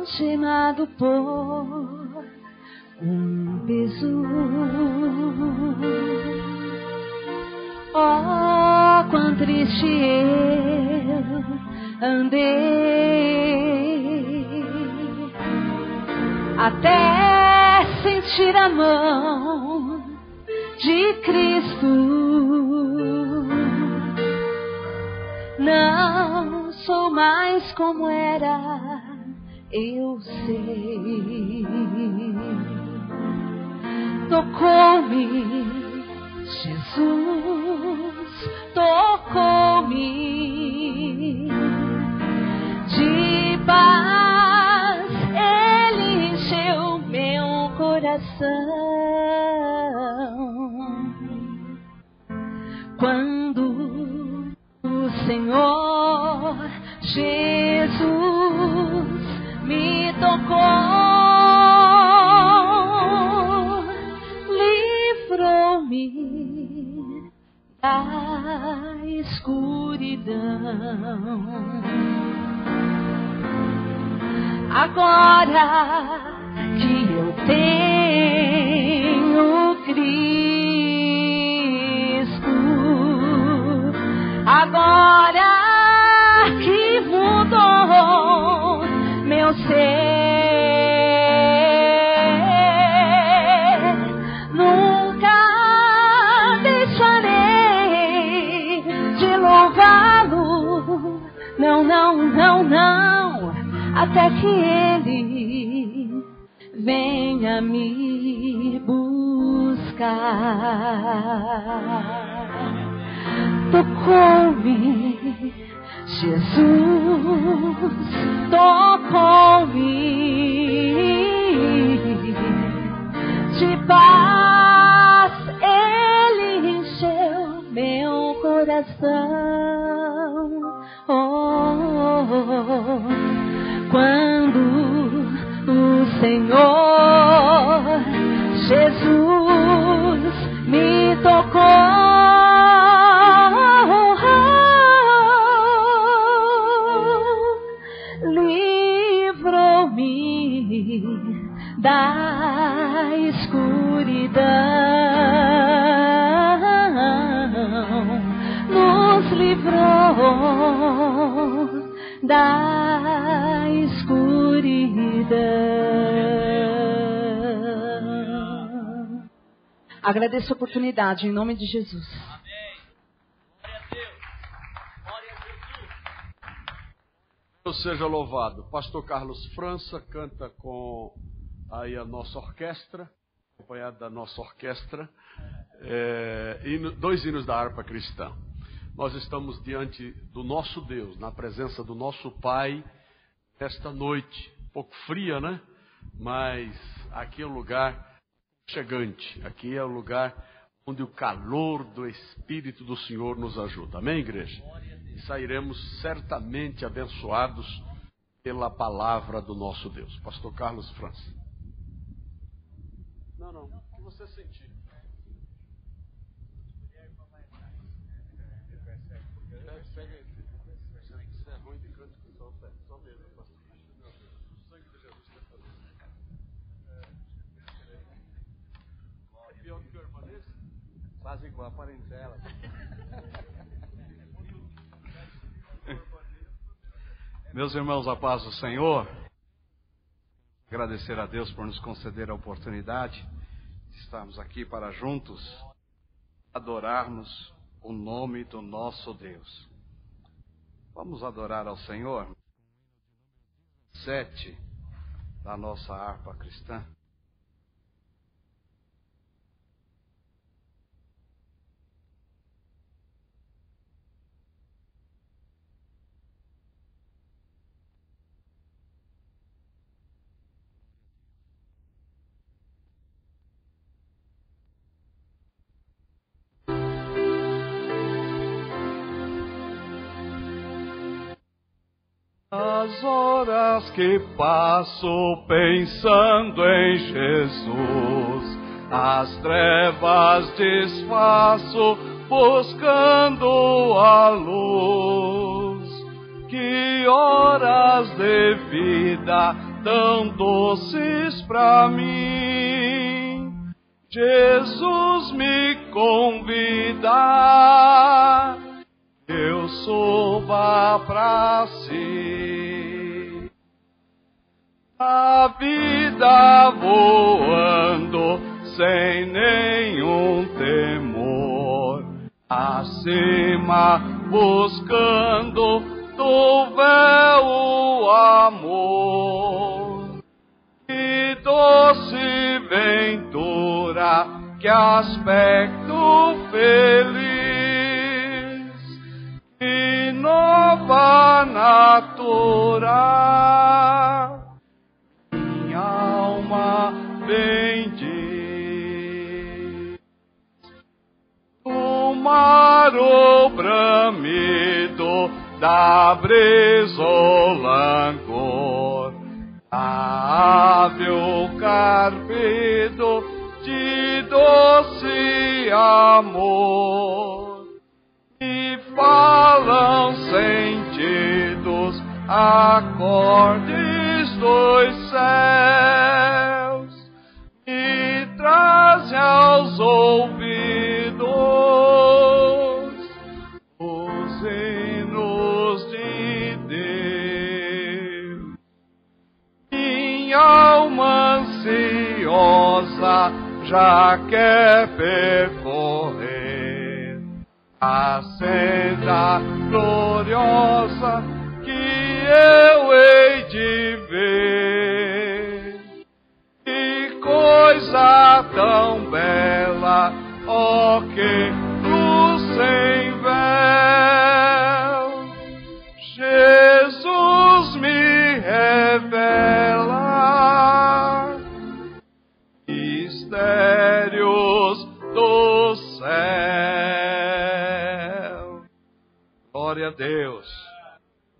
algemado por um peso. Oh, quão triste eu andei até sentir a mão de Cristo. Não sou mais como era, eu sei. Tocou-me, Jesus, tocou-me de paz, Ele encheu meu coração. Quando o Senhor Jesus me tocou, livrou-me da escuridão. Agora que eu tenho Cristo, agora até que ele venha me buscar. Tocou-me, Jesus, tocou-me de paz, Ele encheu meu coração. Oh, quando o Senhor Jesus me tocou, livrou-me da escuridão, nos livrou da escuridão. Agradeço a oportunidade em nome de Jesus. Deus seja louvado. Pastor Carlos França canta com aí a nossa orquestra, acompanhado da nossa orquestra, é, dois hinos da harpa cristã. Nós estamos diante do nosso Deus, na presença do nosso Pai, esta noite. Um pouco fria, né? Mas aqui é um lugar chegante. Aqui é o lugar onde o calor do Espírito do Senhor nos ajuda. Amém, igreja? E sairemos certamente abençoados pela palavra do nosso Deus. Pastor Carlos França. Não, não. O que você sentir. Pega esse. Você é ruim de canto, só, só mesmo, pastor. O sangue de Jesus está fazendo. É pior do que o irmanês? Quase igual a parentela. Meus irmãos, a paz do Senhor. Agradecer a Deus por nos conceder a oportunidade de estarmos aqui para juntos adorarmos o nome do nosso Deus. Vamos adorar ao Senhor. Sete da nossa harpa cristã. As horas que passo pensando em Jesus, as trevas desfaço buscando a luz que horas de vida tão doces para mim. Jesus me convida, eu suba para si. A vida voando sem nenhum temor, acima buscando do véu o amor. Que doce ventura, que aspecto feliz, que nova natura, alma bendiz. O mar o bramido da brisa langor, a ave o carpido de doce amor, e falam sentidos acordes dos céus, e trazem aos ouvidos os hinos de Deus. Minha alma ansiosa já quer percorrer a senda gloriosa que eu hei de que cruz sem véu. Jesus me revela mistérios do céu. Glória a Deus.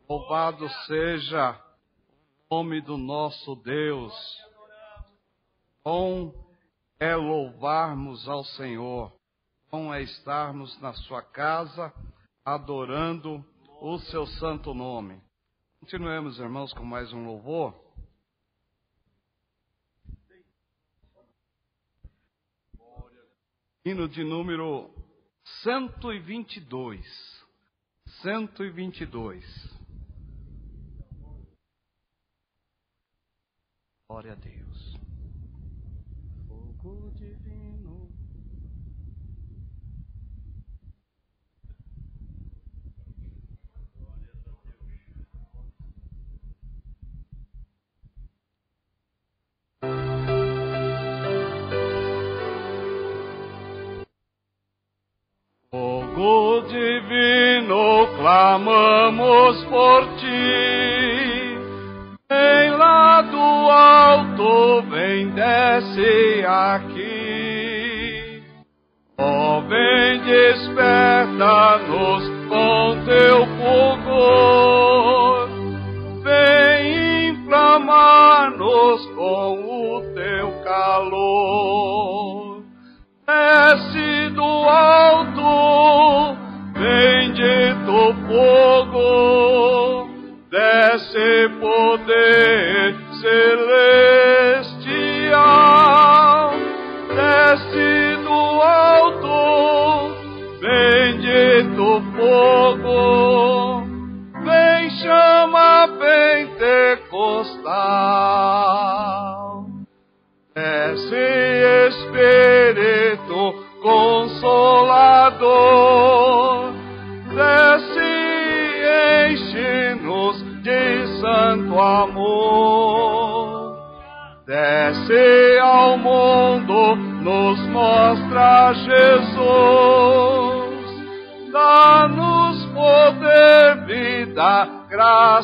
Louvado seja o nome do nosso Deus. Bom é louvarmos ao Senhor. É estarmos na sua casa adorando o seu santo nome. Continuemos, irmãos, com mais um louvor. Hino de número 122. 122. Glória a Deus.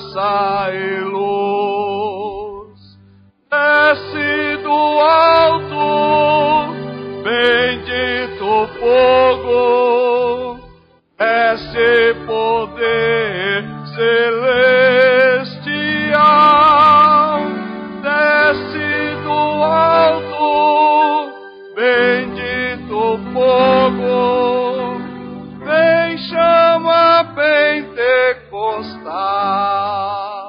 Graça e luz desce do alto, bendito fogo, desce poder celestial, desce do alto, bendito fogo, constar.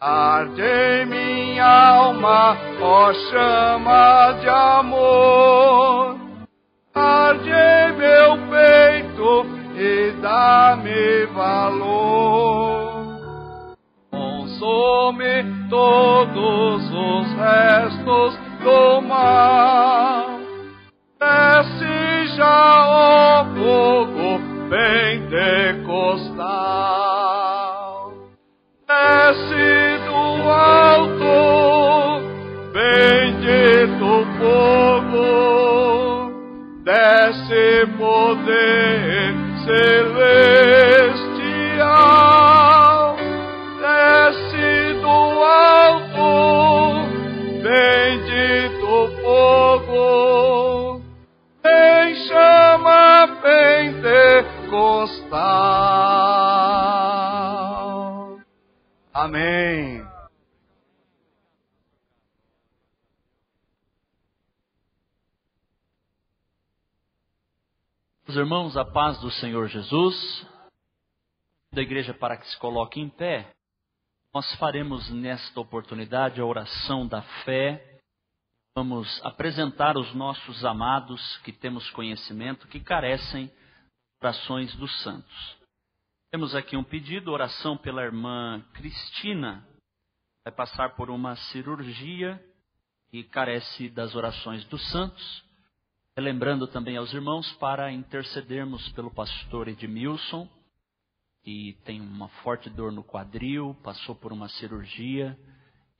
Arde minha alma, ó chama de amor, arde meu peito e dá-me valor. Consome todos os restos do mal, desce já, ó fogo pentecostal desce do alto, bendito fogo, desce poder celestial, desce do alto, bendito fogo, em chama pentecostal. Amém. Os irmãos, a paz do Senhor Jesus, da igreja para que se coloque em pé, nós faremos nesta oportunidade a oração da fé. Vamos apresentar os nossos amados que temos conhecimento, que carecem orações dos santos. Temos aqui um pedido, oração pela irmã Cristina. Vai passar por uma cirurgia e carece das orações dos santos. Lembrando também aos irmãos para intercedermos pelo pastor Edmilson, que tem uma forte dor no quadril, passou por uma cirurgia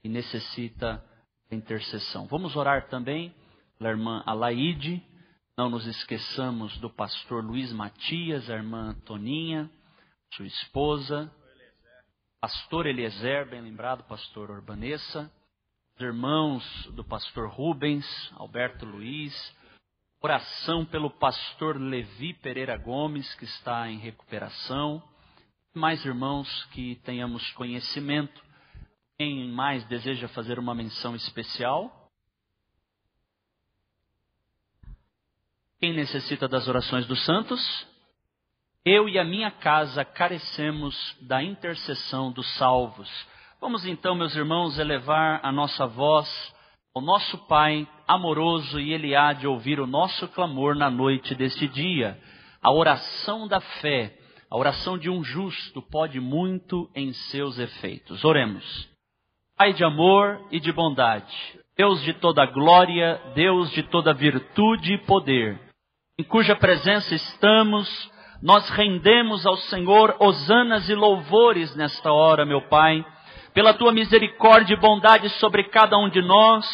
e necessita de intercessão. Vamos orar também pela irmã Alaide. Não nos esqueçamos do pastor Luiz Matias, a irmã Toninha, sua esposa, pastor Eliezer, bem lembrado, pastor Urbanessa, os irmãos do pastor Rubens, Alberto Luiz, oração pelo pastor Levi Pereira Gomes, que está em recuperação. Mais irmãos que tenhamos conhecimento. Quem mais deseja fazer uma menção especial? Quem necessita das orações dos santos? Eu e a minha casa carecemos da intercessão dos salvos. Vamos então, meus irmãos, elevar a nossa voz ao nosso Pai amoroso e Ele há de ouvir o nosso clamor na noite deste dia. A oração da fé, a oração de um justo, pode muito em seus efeitos. Oremos. Pai de amor e de bondade, Deus de toda glória, Deus de toda virtude e poder, em cuja presença estamos, nós rendemos ao Senhor hosanas e louvores nesta hora, meu Pai, pela tua misericórdia e bondade sobre cada um de nós,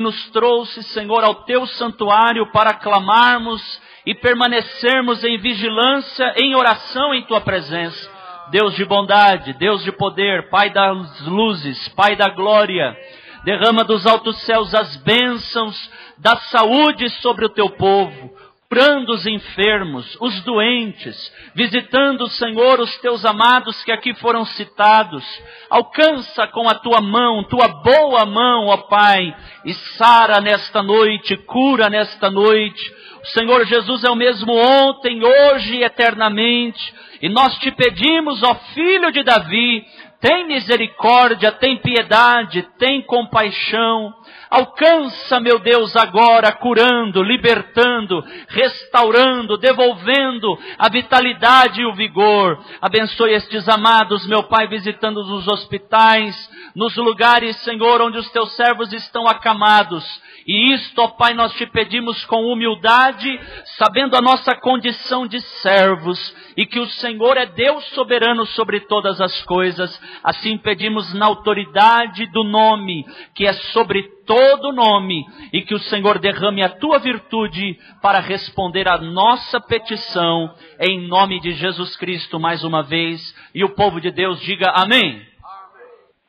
nos trouxe, Senhor, ao teu santuário para clamarmos e permanecermos em vigilância, em oração em tua presença. Deus de bondade, Deus de poder, Pai das luzes, Pai da glória, derrama dos altos céus as bênçãos da saúde sobre o teu povo curando os enfermos, os doentes, visitando, Senhor, os teus amados que aqui foram citados. Alcança com a tua mão, tua boa mão, ó Pai, e sara nesta noite, cura nesta noite. O Senhor Jesus é o mesmo ontem, hoje e eternamente. E nós te pedimos, ó Filho de Davi, tem misericórdia, tem piedade, tem compaixão. Alcança, meu Deus, agora, curando, libertando, restaurando, devolvendo a vitalidade e o vigor. Abençoe estes amados, meu Pai, visitando os hospitais, nos lugares, Senhor, onde os teus servos estão acamados. E isto, ó Pai, nós te pedimos com humildade, sabendo a nossa condição de servos e que o Senhor é Deus soberano sobre todas as coisas. Assim pedimos na autoridade do nome, que é sobre todo nome, e que o Senhor derrame a tua virtude para responder à nossa petição, em nome de Jesus Cristo, mais uma vez. E o povo de Deus diga amém.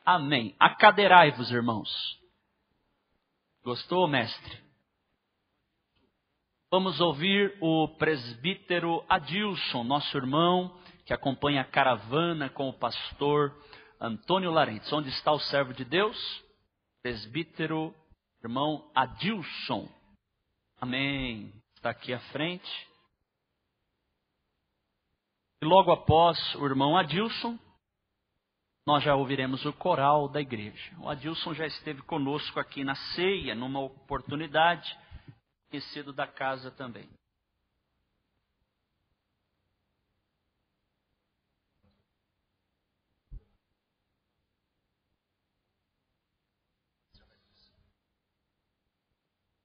Amém. Acadeirai-vos, irmãos. Gostou, mestre? Vamos ouvir o presbítero Adilson, nosso irmão, que acompanha a caravana com o pastor Antônio Larentes. Onde está o servo de Deus? Presbítero, irmão Adilson. Amém. Está aqui à frente. E logo após o irmão Adilson, nós já ouviremos o coral da igreja. O Adilson já esteve conosco aqui na ceia, numa oportunidade, conhecido da casa também.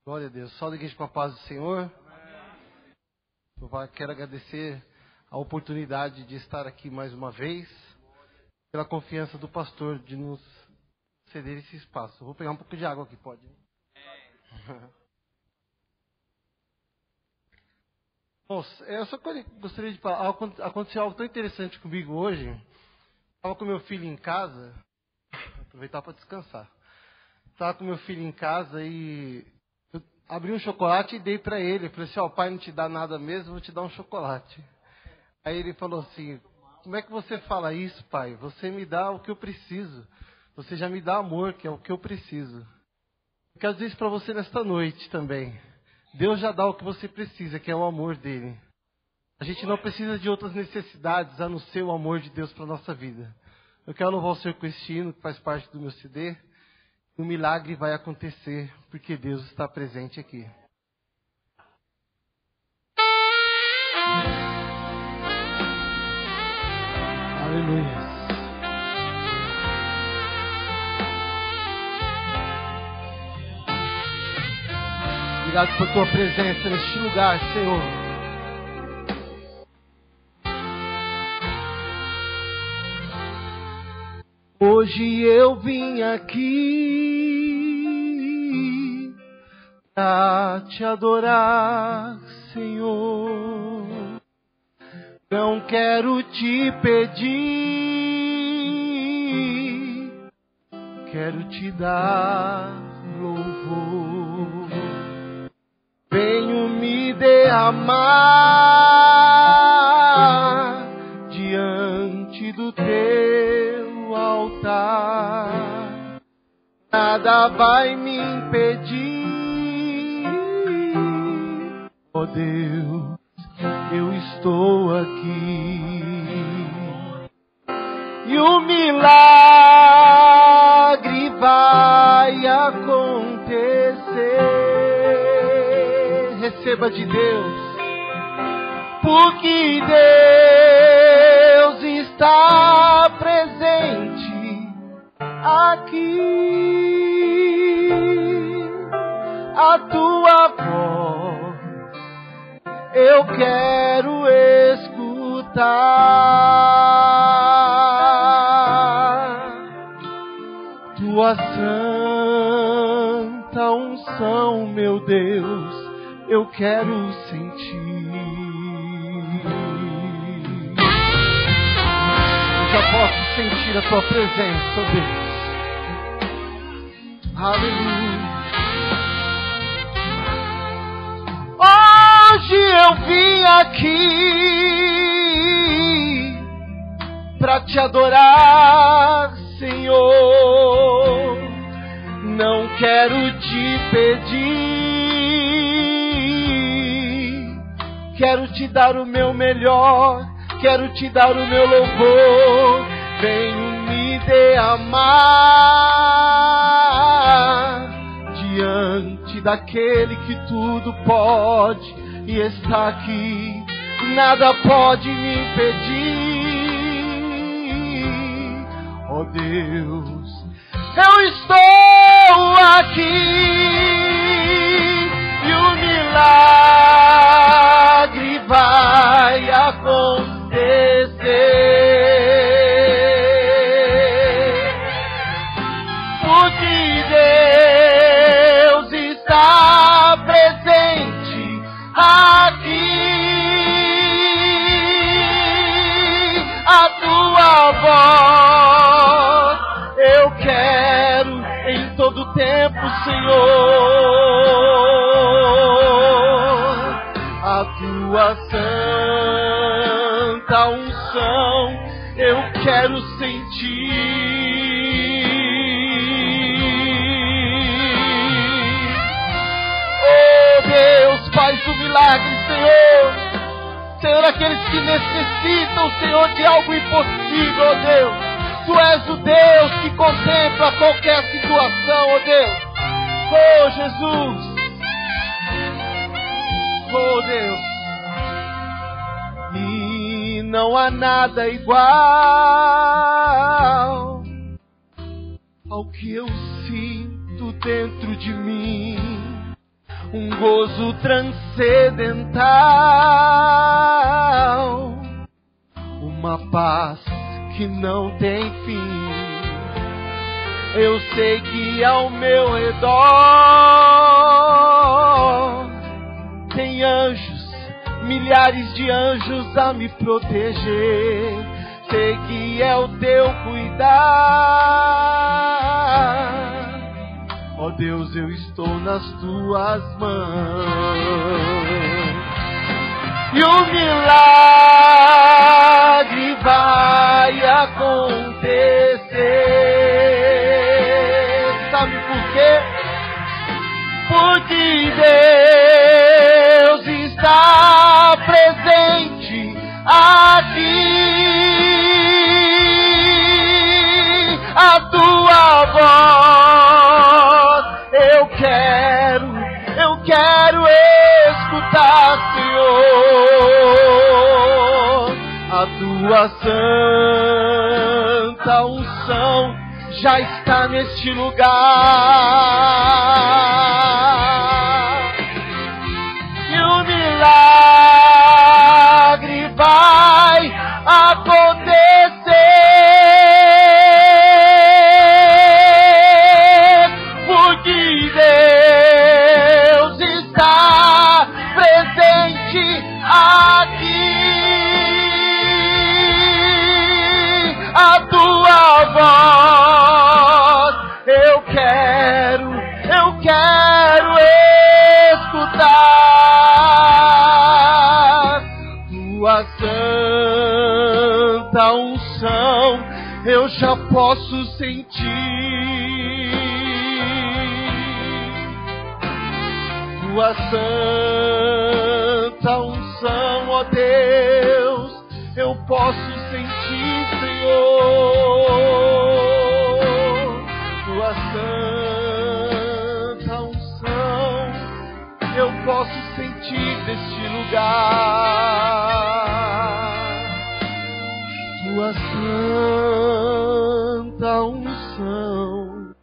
Glória a Deus. Só da igreja para a paz do Senhor. Quero agradecer a oportunidade de estar aqui mais uma vez, pela confiança do pastor de nos ceder esse espaço. Vou pegar um pouco de água aqui, pode? Nossa, eu só gostaria de falar. Aconteceu algo tão interessante comigo hoje. Estava com meu filho em casa. Aproveitar para descansar. Estava com meu filho em casa e abri um chocolate e dei para ele. Eu falei assim, ó, oh, pai não te dá nada mesmo, vou te dar um chocolate. Aí ele falou assim, como é que você fala isso, pai? Você me dá o que eu preciso. Você já me dá amor, que é o que eu preciso. Eu quero dizer isso para você nesta noite também. Deus já dá o que você precisa, que é o amor dele. A gente não precisa de outras necessidades a não ser o amor de Deus para nossa vida. Eu quero louvar o este hino, que faz parte do meu CD. O milagre vai acontecer porque Deus está presente aqui. Aleluia. Obrigado por tua presença neste lugar, Senhor. Hoje eu vim aqui pra te adorar, Senhor. Não quero te pedir, quero te dar louvor. Venho me derramar diante do teu altar, nada vai me impedir. Oh Deus, eu estou aqui. O milagre vai acontecer. Receba de Deus, porque Deus está presente aqui. A tua voz eu quero escutar. Tua santa unção, meu Deus, eu quero sentir. já posso sentir a tua presença, Deus. Aleluia. Hoje eu vim aqui para te adorar, Senhor. Não quero te pedir, quero te dar o meu melhor quero te dar o meu louvor. Venho me derramar diante daquele que tudo pode e está aqui. Nada pode me impedir. Deus, eu estou aqui e o milagre Senhor, aqueles que necessitam, Senhor, de algo impossível, oh Deus. Tu és o Deus que contempla qualquer situação, ó oh Deus. Oh Jesus. Oh Deus. E não há nada igual ao que eu sinto dentro de mim. Um gozo transcendental. Uma paz que não tem fim. Eu sei que ao meu redor tem anjos, milhares de anjos a me proteger. Sei que é o teu cuidar. Ó oh Deus, eu estou nas tuas mãos e o milagre vai acontecer. Sabe por quê? Porque Deus está presente aqui. A tua voz Senhor, a tua santa unção já está neste lugar. E o milagre vai acontecer. Tua santa unção eu já posso sentir. Tua santa unção, ó Deus, eu posso sentir, Senhor. Tua santa eu posso sentir neste lugar. Tua santa unção,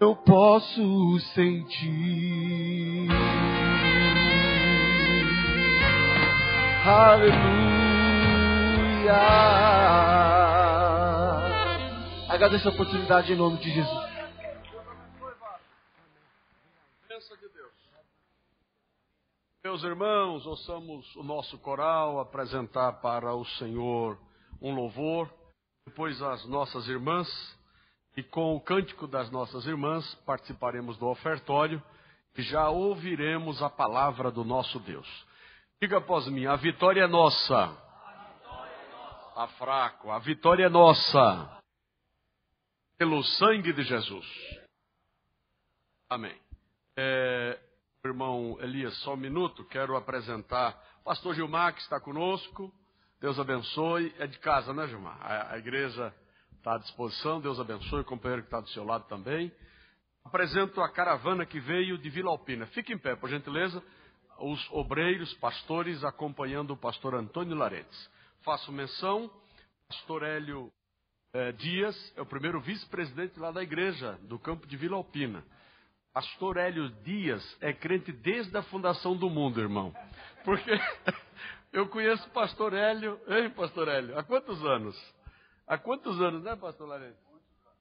eu posso sentir. Aleluia. Agradeço a oportunidade em nome de Jesus. De Deus. Meus irmãos, ouçamos o nosso coral apresentar para o Senhor um louvor, depois as nossas irmãs, e com o cântico das nossas irmãs participaremos do ofertório e já ouviremos a palavra do nosso Deus. Diga após mim, a vitória é nossa. A fraco, a vitória é nossa. Pelo sangue de Jesus. Amém. É, irmão Elias, só um minuto, quero apresentar o pastor Gilmar, que está conosco. Deus abençoe. É de casa, né, Gilmar? A, a igreja está à disposição. Deus abençoe. O companheiro que está do seu lado também. Apresento a caravana que veio de Vila Alpina. Fique em pé, por gentileza. Os obreiros, pastores, acompanhando o pastor Antônio Laretes. Faço menção, pastor Hélio eh, Dias é o primeiro vice-presidente lá da igreja, do campo de Vila Alpina. Pastor Hélio Dias é crente desde a fundação do mundo, irmão. Porque eu conheço o pastor Hélio, hein, pastor Hélio? Há quantos anos? Há quantos anos, né, pastor Laretes?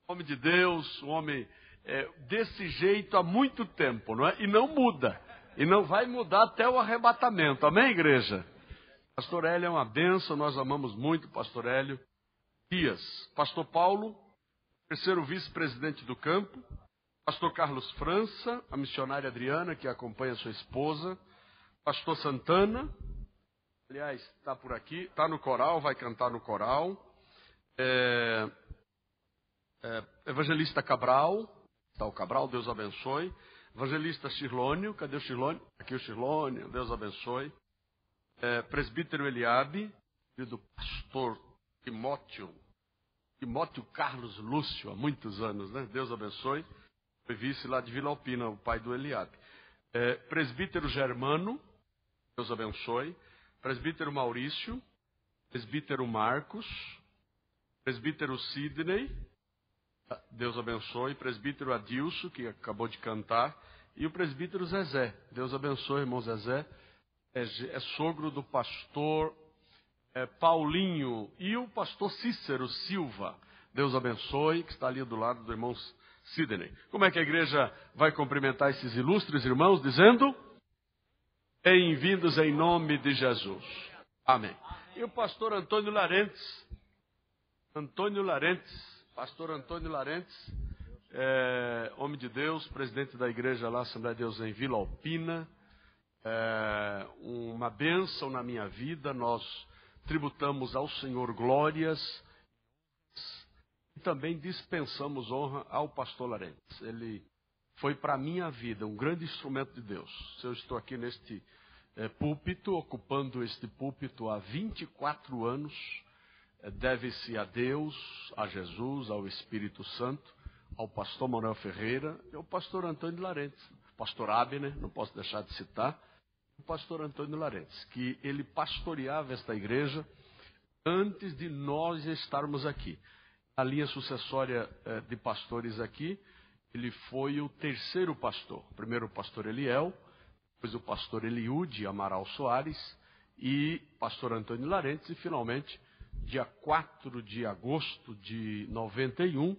Homem de Deus, um homem é, desse jeito há muito tempo, não é? E não muda. E não vai mudar até o arrebatamento. Amém, igreja? Pastor Hélio é uma benção, nós amamos muito o pastor Hélio. Dias, pastor Paulo, terceiro vice-presidente do campo. Pastor Carlos França, a missionária Adriana, que acompanha sua esposa. Pastor Santana, aliás, está por aqui, está no coral, vai cantar no coral. É, é, evangelista Cabral, está o Cabral, Deus abençoe. Evangelista Chirlônio, cadê o Chirlônio? Aqui o Chirlônio, Deus abençoe. É, presbítero Eliabe, filho do pastor Timóteo Timóteo Carlos Lúcio, há muitos anos, né? Deus abençoe. Foi vice lá de Vila Alpina, o pai do Eliabe. É, presbítero Germano, Deus abençoe. Presbítero Maurício, presbítero Marcos, presbítero Sidney, Deus abençoe, presbítero Adilson, que acabou de cantar, e o presbítero Zezé. Deus abençoe, irmão Zezé. É, é sogro do pastor é, Paulinho e o pastor Cícero Silva. Deus abençoe, que está ali do lado do irmão Sidney. Como é que a igreja vai cumprimentar esses ilustres irmãos? Dizendo: Bem-vindos em nome de Jesus. Amém. E o pastor Antônio Larentes. Antônio Larentes, pastor Antônio Larentes, é, homem de Deus, presidente da igreja lá, Assembleia de Deus em Vila Alpina. É, uma bênção na minha vida, nós tributamos ao Senhor glórias e também dispensamos honra ao pastor Larentes. Ele foi para a minha vida um grande instrumento de Deus. Se eu estou aqui neste é, púlpito, ocupando este púlpito há 24 anos, é, deve-se a Deus, a Jesus, ao Espírito Santo, ao pastor Manuel Ferreira e ao pastor Antônio Larentes. Pastor Abner, não posso deixar de citar, o pastor Antônio Larentes, que ele pastoreava esta igreja antes de nós estarmos aqui a linha sucessória eh, de pastores aqui, ele foi o terceiro pastor. Primeiro o pastor Eliel, depois o pastor Eliude Amaral Soares e pastor Antônio Larentes, e finalmente, dia 4 de agosto de 91,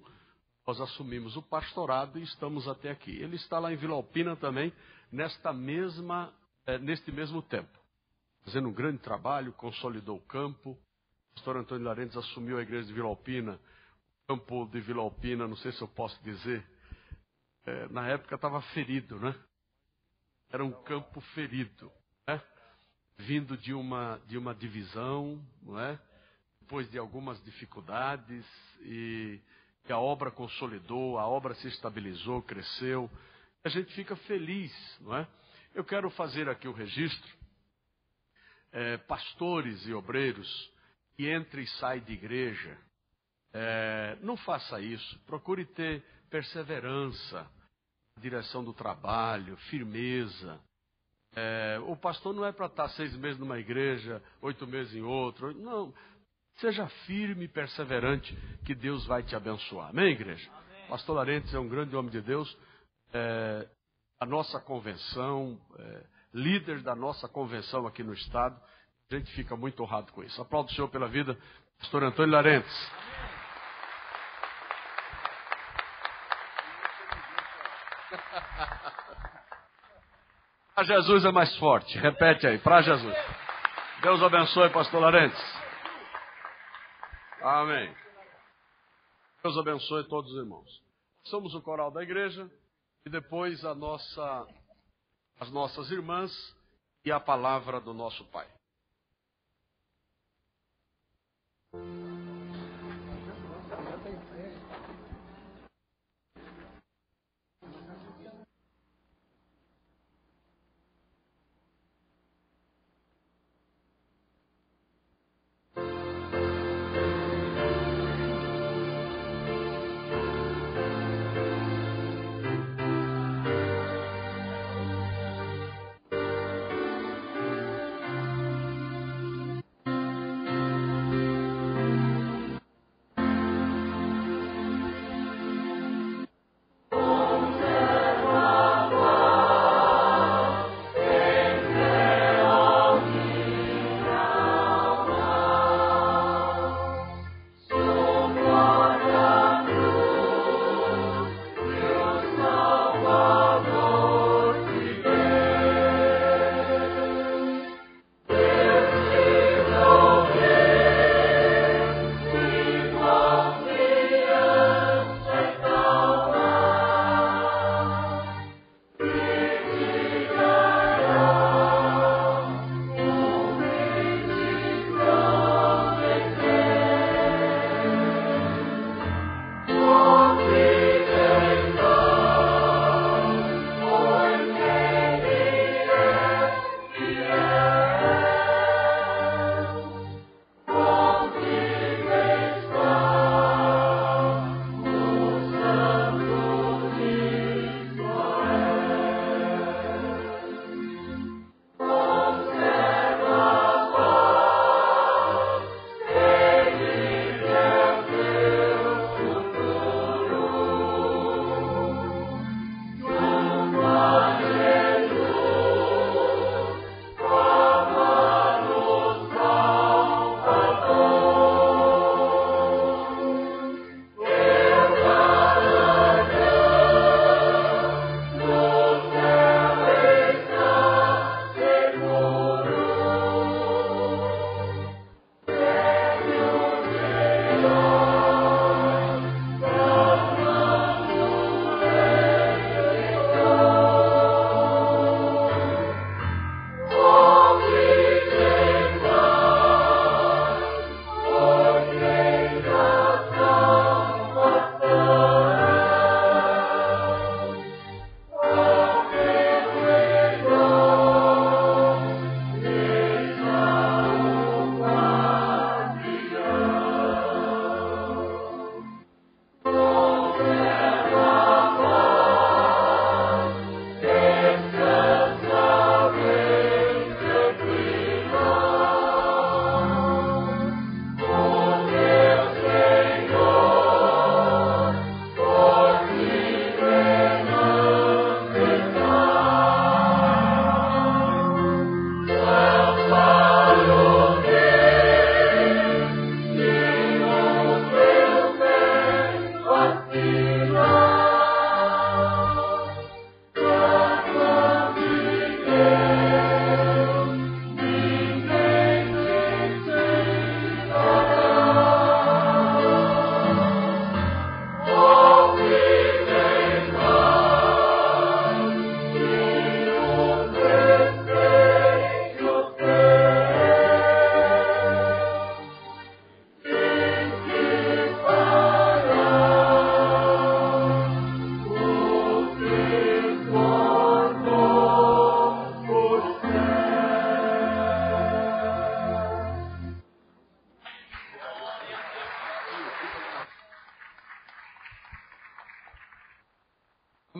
nós assumimos o pastorado e estamos até aqui. Ele está lá em Vila Alpina também, nesta mesma, eh, neste mesmo tempo, fazendo um grande trabalho, consolidou o campo. O pastor Antônio Larentes assumiu a igreja de Vila Alpina campo de Vila Alpina, não sei se eu posso dizer, é, na época estava ferido, né? Era um campo ferido, né? Vindo de uma, de uma divisão, não é? Depois de algumas dificuldades e, e a obra consolidou, a obra se estabilizou, cresceu. A gente fica feliz, não é? Eu quero fazer aqui o registro. É, pastores e obreiros que entra e sai de igreja, é, não faça isso. Procure ter perseverança direção do trabalho, firmeza. É, o pastor não é para estar seis meses numa igreja, oito meses em outra. Não. Seja firme e perseverante, que Deus vai te abençoar. Amém, igreja? Amém. Pastor Larentes é um grande homem de Deus. É, a nossa convenção, é, líder da nossa convenção aqui no Estado. A gente fica muito honrado com isso. Aplaudo o Senhor pela vida, Pastor Antônio Larentes. Para Jesus é mais forte. Repete aí, para Jesus. Deus abençoe, pastor Larentes. Amém. Deus abençoe todos os irmãos. Somos o coral da igreja e depois a nossa, as nossas irmãs e a palavra do nosso Pai.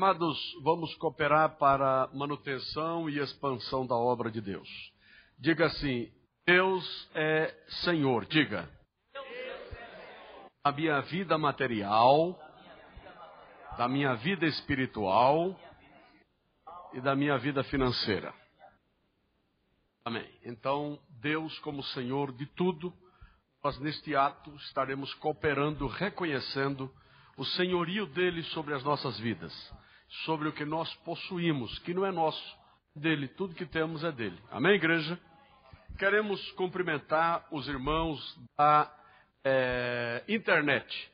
Amados, vamos cooperar para manutenção e expansão da obra de Deus. Diga assim: Deus é Senhor. Diga. A minha vida material, da minha vida espiritual e da minha vida financeira. Amém. Então, Deus, como Senhor de tudo, nós neste ato estaremos cooperando, reconhecendo o senhorio dele sobre as nossas vidas sobre o que nós possuímos, que não é nosso, dele, tudo que temos é dele. Amém, igreja? Queremos cumprimentar os irmãos da é, internet,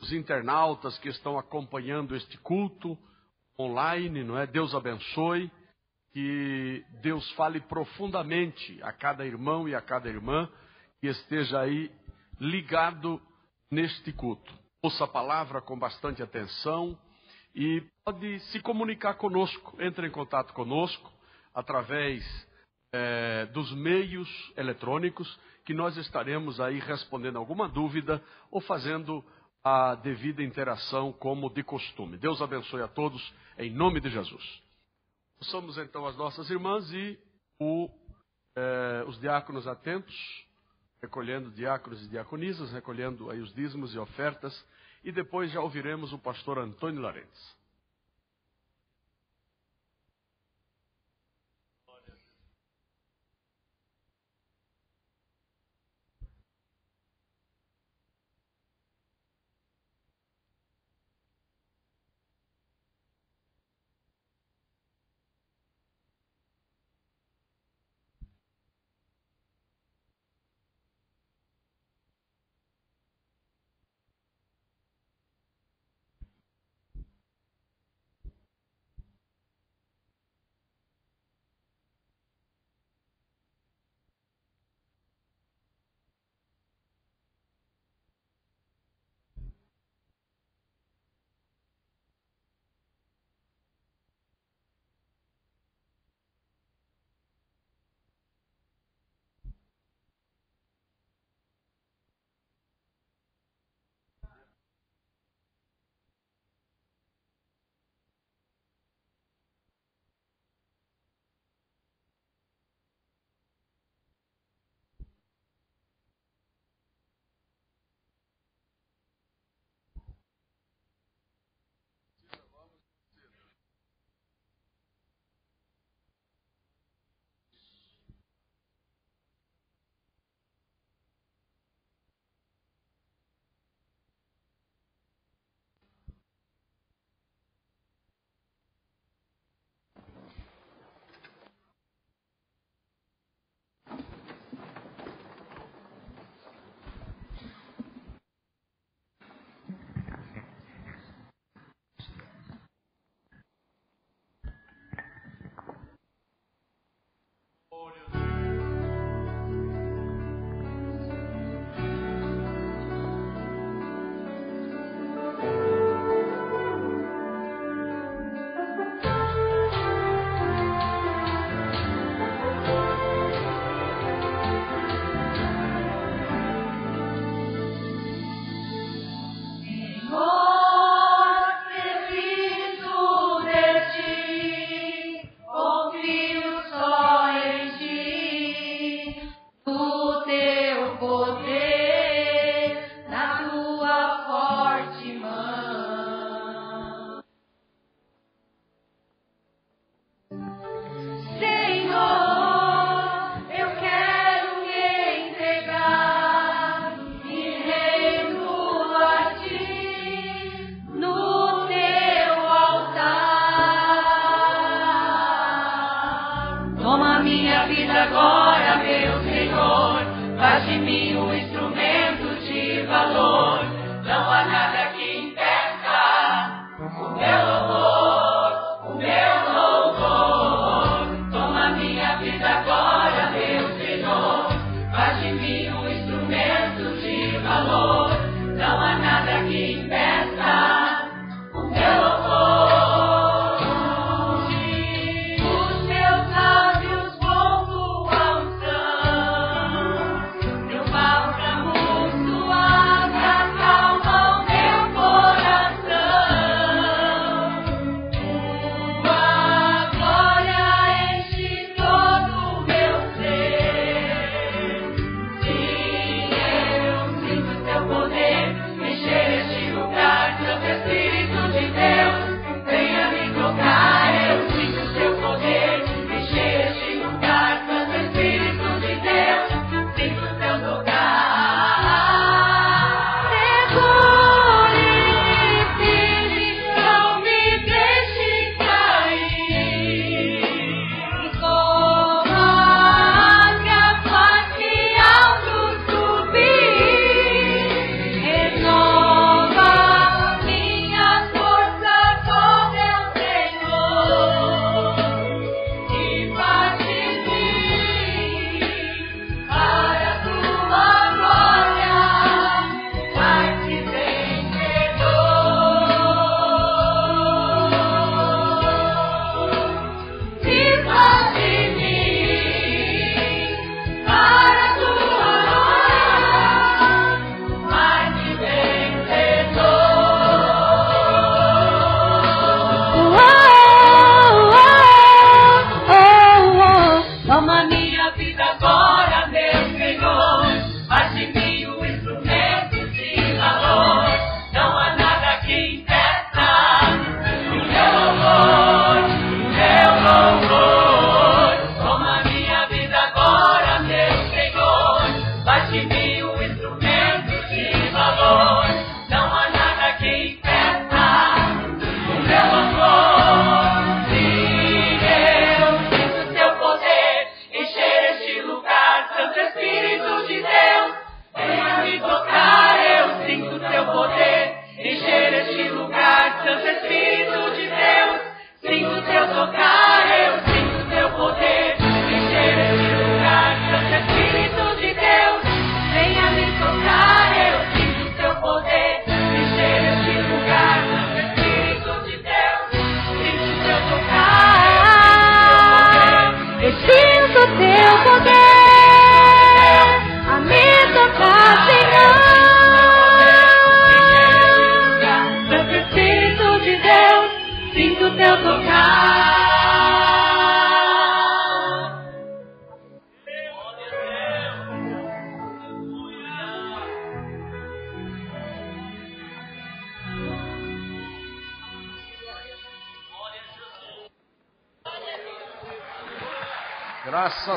os internautas que estão acompanhando este culto online, não é? Deus abençoe, que Deus fale profundamente a cada irmão e a cada irmã que esteja aí ligado neste culto. Ouça a palavra com bastante atenção e pode se comunicar conosco, entre em contato conosco através é, dos meios eletrônicos que nós estaremos aí respondendo alguma dúvida ou fazendo a devida interação como de costume. Deus abençoe a todos em nome de Jesus. Somos então as nossas irmãs e o, é, os diáconos atentos, recolhendo diáconos e diaconisas, recolhendo aí os dízimos e ofertas e depois já ouviremos o pastor Antônio Larentes.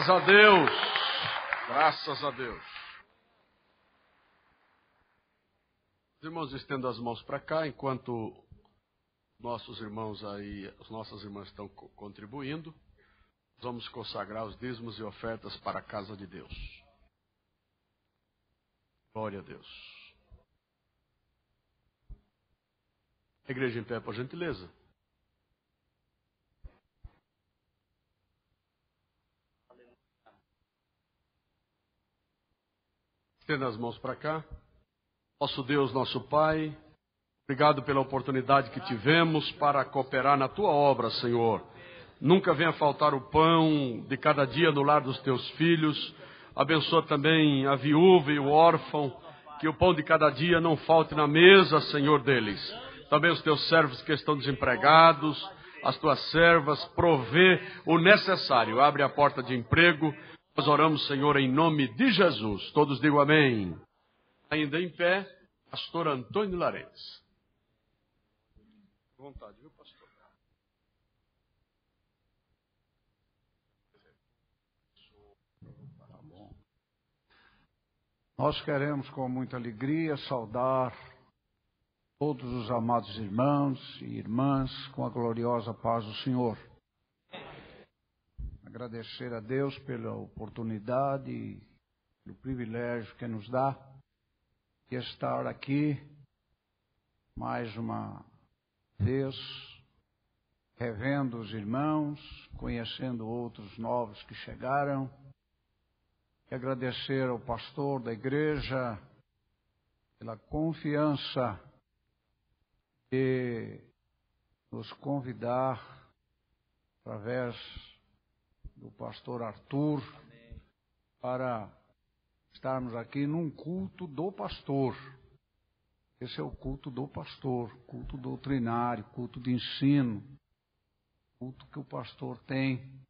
Graças a Deus. Graças a Deus. Os irmãos estendam as mãos para cá enquanto nossos irmãos aí, as nossas irmãs estão contribuindo. Vamos consagrar os dízimos e ofertas para a casa de Deus. Glória a Deus. igreja em pé, por gentileza. Estenda as mãos para cá. Nosso Deus, nosso Pai, obrigado pela oportunidade que tivemos para cooperar na tua obra, Senhor. Nunca venha faltar o pão de cada dia no lar dos teus filhos. Abençoa também a viúva e o órfão, que o pão de cada dia não falte na mesa, Senhor deles. Também os teus servos que estão desempregados, as tuas servas, provê o necessário. Abre a porta de emprego, nós oramos, Senhor, em nome de Jesus. Todos digam amém. Ainda em pé, pastor Antônio Larenz. Vontade, viu, pastor? Tá bom. Nós queremos com muita alegria saudar todos os amados irmãos e irmãs com a gloriosa paz do Senhor agradecer a Deus pela oportunidade e pelo privilégio que nos dá de estar aqui mais uma vez, revendo os irmãos, conhecendo outros novos que chegaram. E agradecer ao pastor da igreja pela confiança de nos convidar através do pastor Arthur para estarmos aqui num culto do pastor. Esse é o culto do pastor, culto doutrinário, culto de ensino, culto que o pastor tem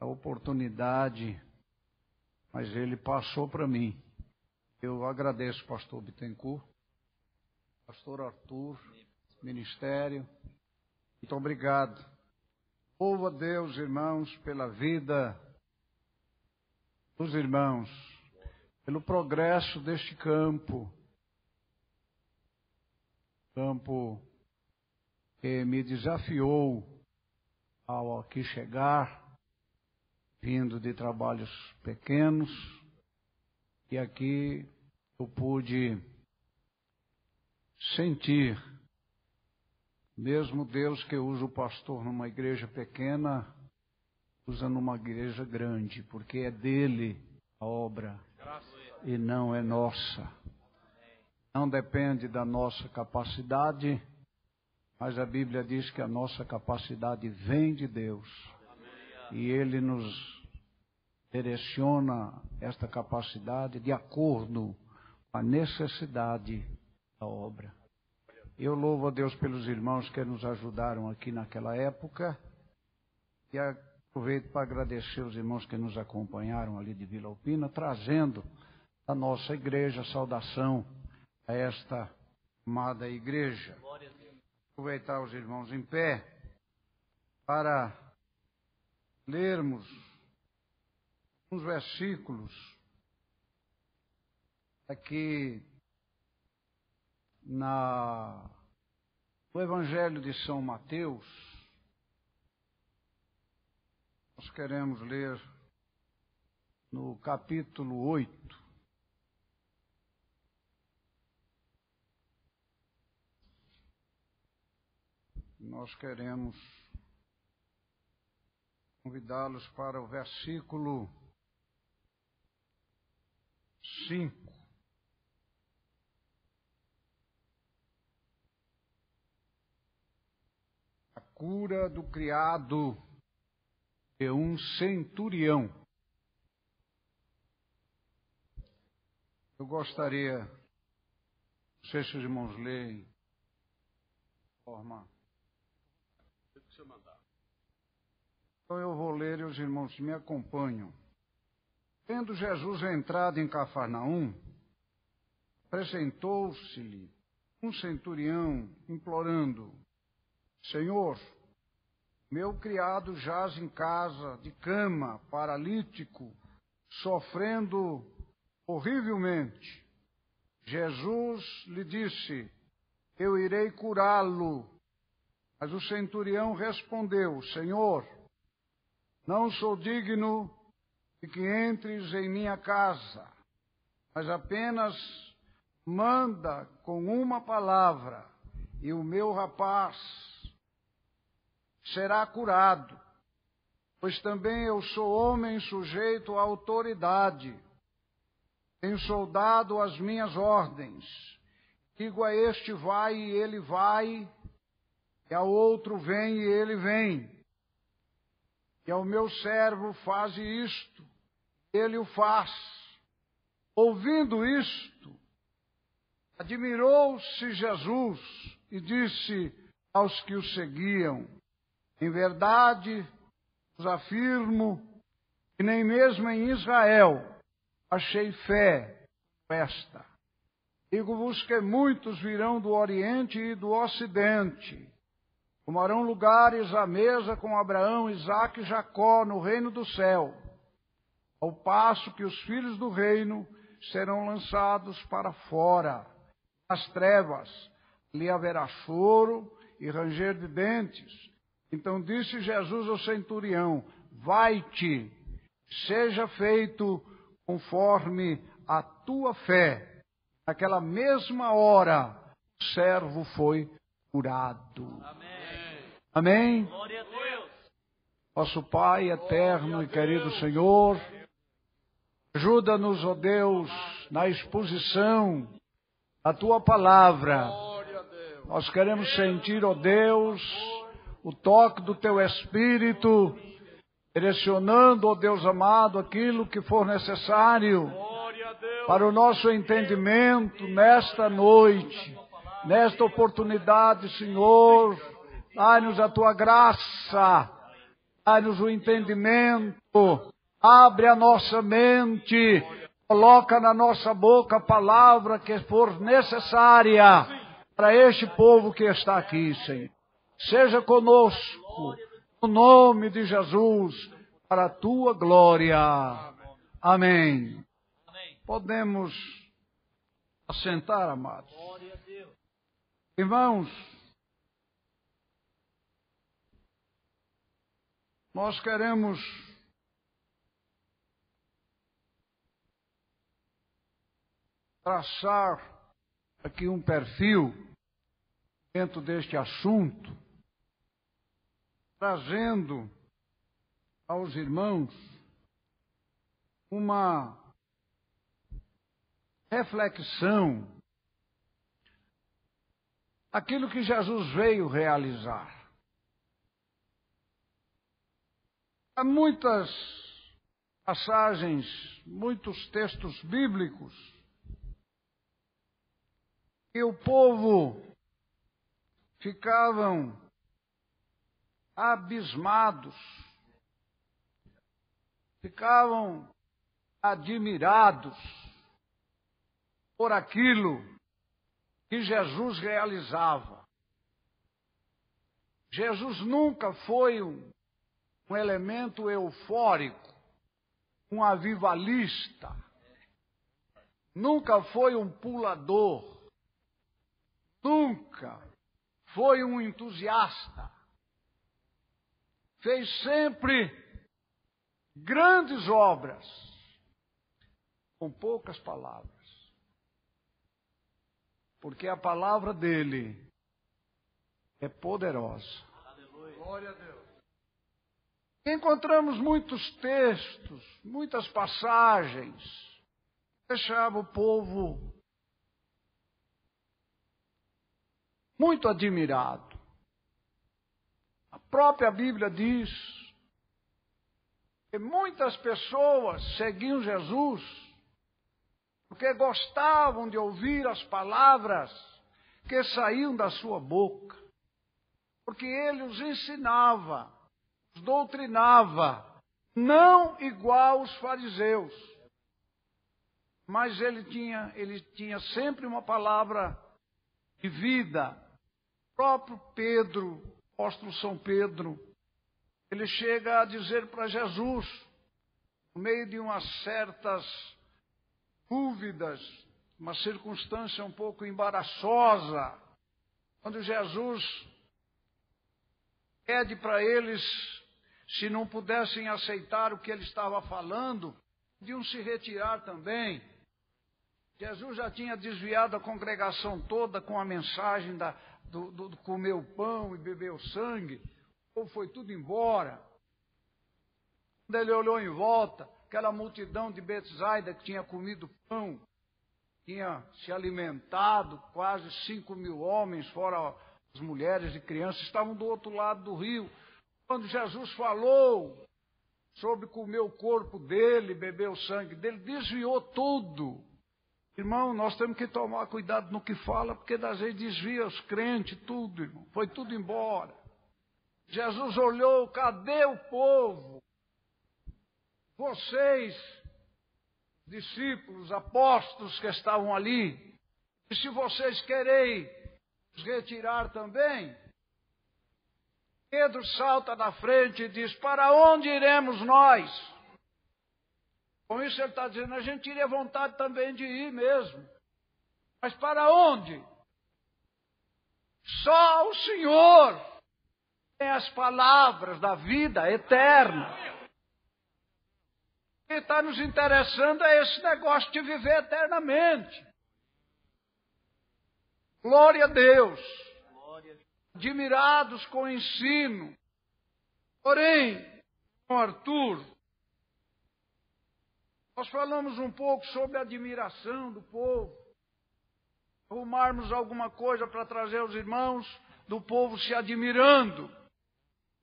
a oportunidade, mas ele passou para mim. Eu agradeço, pastor Bittencourt, pastor Arthur, ministério. Muito obrigado. Louvo a Deus, irmãos, pela vida dos irmãos, pelo progresso deste campo. Campo que me desafiou ao aqui chegar, vindo de trabalhos pequenos, e aqui eu pude sentir, mesmo Deus que usa o pastor numa igreja pequena, usa numa igreja grande, porque é dele a obra e não é nossa. Não depende da nossa capacidade, mas a Bíblia diz que a nossa capacidade vem de Deus. E Ele nos direciona esta capacidade de acordo com a necessidade da obra. Eu louvo a Deus pelos irmãos que nos ajudaram aqui naquela época. E aproveito para agradecer os irmãos que nos acompanharam ali de Vila Alpina, trazendo a nossa igreja saudação a esta amada igreja. Aproveitar os irmãos em pé para lermos uns versículos aqui na, no Evangelho de São Mateus, nós queremos ler no capítulo 8. Nós queremos convidá-los para o versículo 5. Cura do criado de um centurião. Eu gostaria, não sei se os irmãos leem, forma. Então eu vou ler e os irmãos me acompanham. Tendo Jesus entrado em Cafarnaum, apresentou-se-lhe um centurião implorando: Senhor, meu criado jaz em casa, de cama, paralítico, sofrendo horrivelmente. Jesus lhe disse: Eu irei curá-lo. Mas o centurião respondeu: Senhor, não sou digno de que entres em minha casa, mas apenas manda com uma palavra, e o meu rapaz será curado. Pois também eu sou homem sujeito à autoridade. Tenho soldado as minhas ordens. Digo a este vai e ele vai, e ao outro vem e ele vem. E ao meu servo faze isto, ele o faz. Ouvindo isto, admirou-se Jesus e disse aos que o seguiam: em verdade, vos afirmo que nem mesmo em Israel achei fé esta. Digo-vos que muitos virão do Oriente e do Ocidente, tomarão lugares à mesa com Abraão, Isaque e Jacó no reino do céu, ao passo que os filhos do reino serão lançados para fora, nas trevas, ali haverá choro e ranger de dentes. Então disse Jesus ao centurião: Vai-te, seja feito conforme a tua fé. Naquela mesma hora, o servo foi curado. Amém. Amém? Glória a Deus. Nosso Pai eterno e querido Senhor, ajuda-nos, ó Deus, na exposição da tua palavra. Nós queremos sentir, ó Deus, o toque do teu Espírito, direcionando, ó Deus amado, aquilo que for necessário para o nosso entendimento nesta noite, nesta oportunidade, Senhor. Dai-nos a tua graça, dai-nos o entendimento, abre a nossa mente, coloca na nossa boca a palavra que for necessária para este povo que está aqui, Senhor. Seja conosco, no nome de Jesus, para a tua glória. Amém. Podemos assentar, amados. Irmãos, nós queremos traçar aqui um perfil dentro deste assunto, trazendo aos irmãos uma reflexão aquilo que Jesus veio realizar. Há muitas passagens, muitos textos bíblicos que o povo ficavam abismados, ficavam admirados por aquilo que Jesus realizava. Jesus nunca foi um, um elemento eufórico, um avivalista, nunca foi um pulador, nunca foi um entusiasta. Fez sempre grandes obras, com poucas palavras. Porque a palavra dele é poderosa. Glória a Deus. Encontramos muitos textos, muitas passagens, deixava o povo muito admirado. Própria Bíblia diz que muitas pessoas seguiam Jesus porque gostavam de ouvir as palavras que saíam da sua boca, porque ele os ensinava, os doutrinava, não igual os fariseus, mas ele tinha, ele tinha sempre uma palavra de vida, próprio Pedro, apóstolo São Pedro, ele chega a dizer para Jesus, no meio de umas certas dúvidas, uma circunstância um pouco embaraçosa, quando Jesus pede para eles, se não pudessem aceitar o que ele estava falando, podiam se retirar também. Jesus já tinha desviado a congregação toda com a mensagem da, do, do, do comer o pão e beber o sangue. Ou foi tudo embora. Quando ele olhou em volta, aquela multidão de Betsaida que tinha comido pão, tinha se alimentado, quase cinco mil homens, fora as mulheres e crianças, estavam do outro lado do rio. Quando Jesus falou sobre comer o corpo dele, beber o sangue dele, desviou tudo. Irmão, nós temos que tomar cuidado no que fala, porque das vezes desvia os crentes, tudo, irmão. Foi tudo embora. Jesus olhou, cadê o povo? Vocês, discípulos, apóstolos que estavam ali, e se vocês querem retirar também, Pedro salta na frente e diz: Para onde iremos nós? Com isso ele está dizendo, a gente teria vontade também de ir mesmo. Mas para onde? Só o Senhor tem as palavras da vida eterna. O que está nos interessando é esse negócio de viver eternamente. Glória a Deus. Admirados com o ensino. Porém, com Arthur, nós falamos um pouco sobre a admiração do povo. Arrumarmos alguma coisa para trazer aos irmãos do povo se admirando.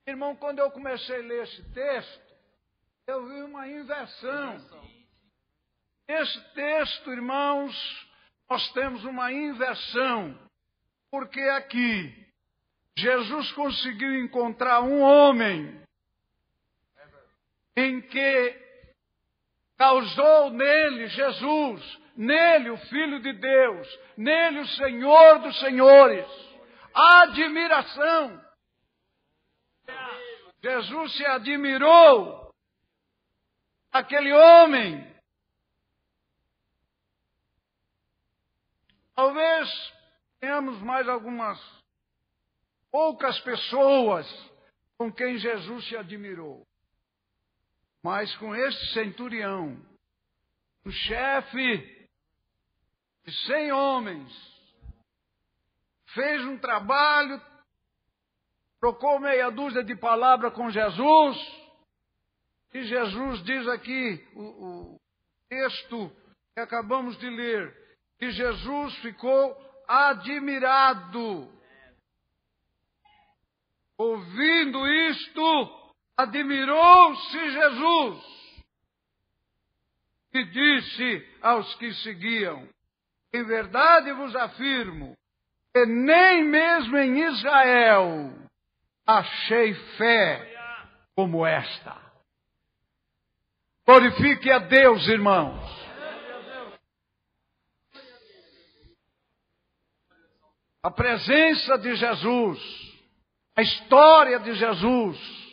Irmão, quando eu comecei a ler esse texto, eu vi uma inversão. Esse texto, irmãos, nós temos uma inversão. Porque aqui, Jesus conseguiu encontrar um homem em que causou nele, Jesus, nele o Filho de Deus, nele o Senhor dos Senhores. Admiração. Jesus se admirou aquele homem. Talvez tenhamos mais algumas poucas pessoas com quem Jesus se admirou. Mas com este centurião, o chefe de cem homens, fez um trabalho, trocou meia dúzia de palavras com Jesus, e Jesus diz aqui, o, o texto que acabamos de ler, que Jesus ficou admirado. Ouvindo isto, admirou-se Jesus e disse aos que seguiam: Em verdade vos afirmo que nem mesmo em Israel achei fé como esta. Glorifique a Deus, irmãos. A presença de Jesus, a história de Jesus,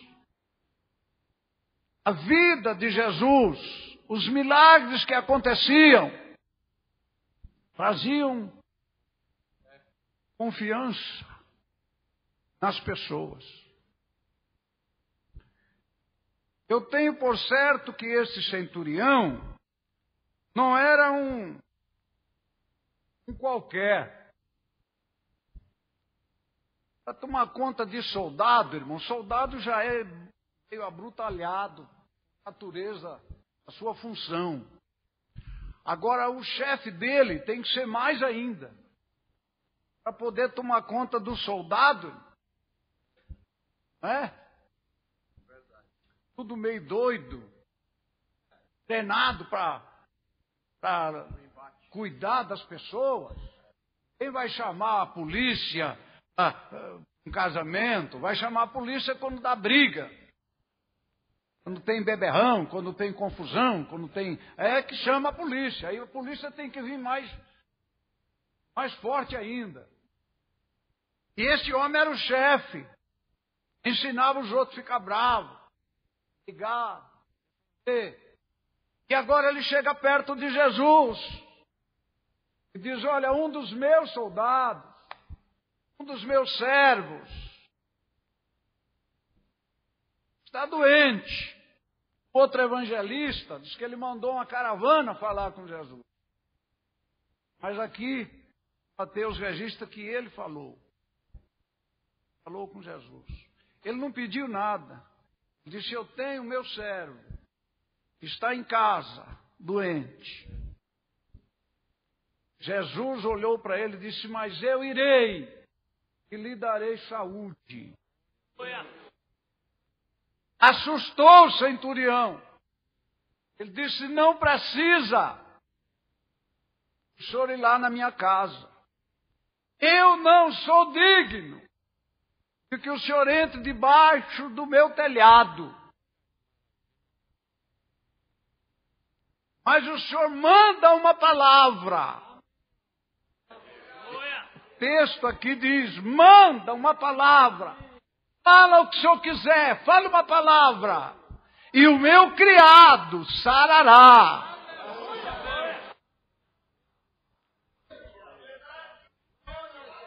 a vida de Jesus, os milagres que aconteciam, traziam confiança nas pessoas. Eu tenho por certo que esse centurião não era um, um qualquer. Para tomar conta de soldado, irmão, soldado já é meio abrutalhado, natureza, a sua função. Agora, o chefe dele tem que ser mais ainda para poder tomar conta do soldado. É? Tudo meio doido, treinado para cuidar das pessoas. Quem vai chamar a polícia para um casamento? Vai chamar a polícia quando dá briga. Quando tem beberrão, quando tem confusão, quando tem. É que chama a polícia. Aí a polícia tem que vir mais, mais forte ainda. E esse homem era o chefe. Ensinava os outros a ficar bravos, ligar. E agora ele chega perto de Jesus e diz: Olha, um dos meus soldados, um dos meus servos, está doente. Outro evangelista diz que ele mandou uma caravana falar com Jesus. Mas aqui, Mateus registra que ele falou falou com Jesus. Ele não pediu nada. Ele disse: Eu tenho meu servo, está em casa, doente. Jesus olhou para ele e disse: Mas eu irei e lhe darei saúde. Assustou o centurião. Ele disse: Não precisa o senhor ir lá na minha casa. Eu não sou digno de que o senhor entre debaixo do meu telhado. Mas o senhor manda uma palavra. O texto aqui diz: manda uma palavra. Fala o que o senhor quiser, fala uma palavra. E o meu criado sarará.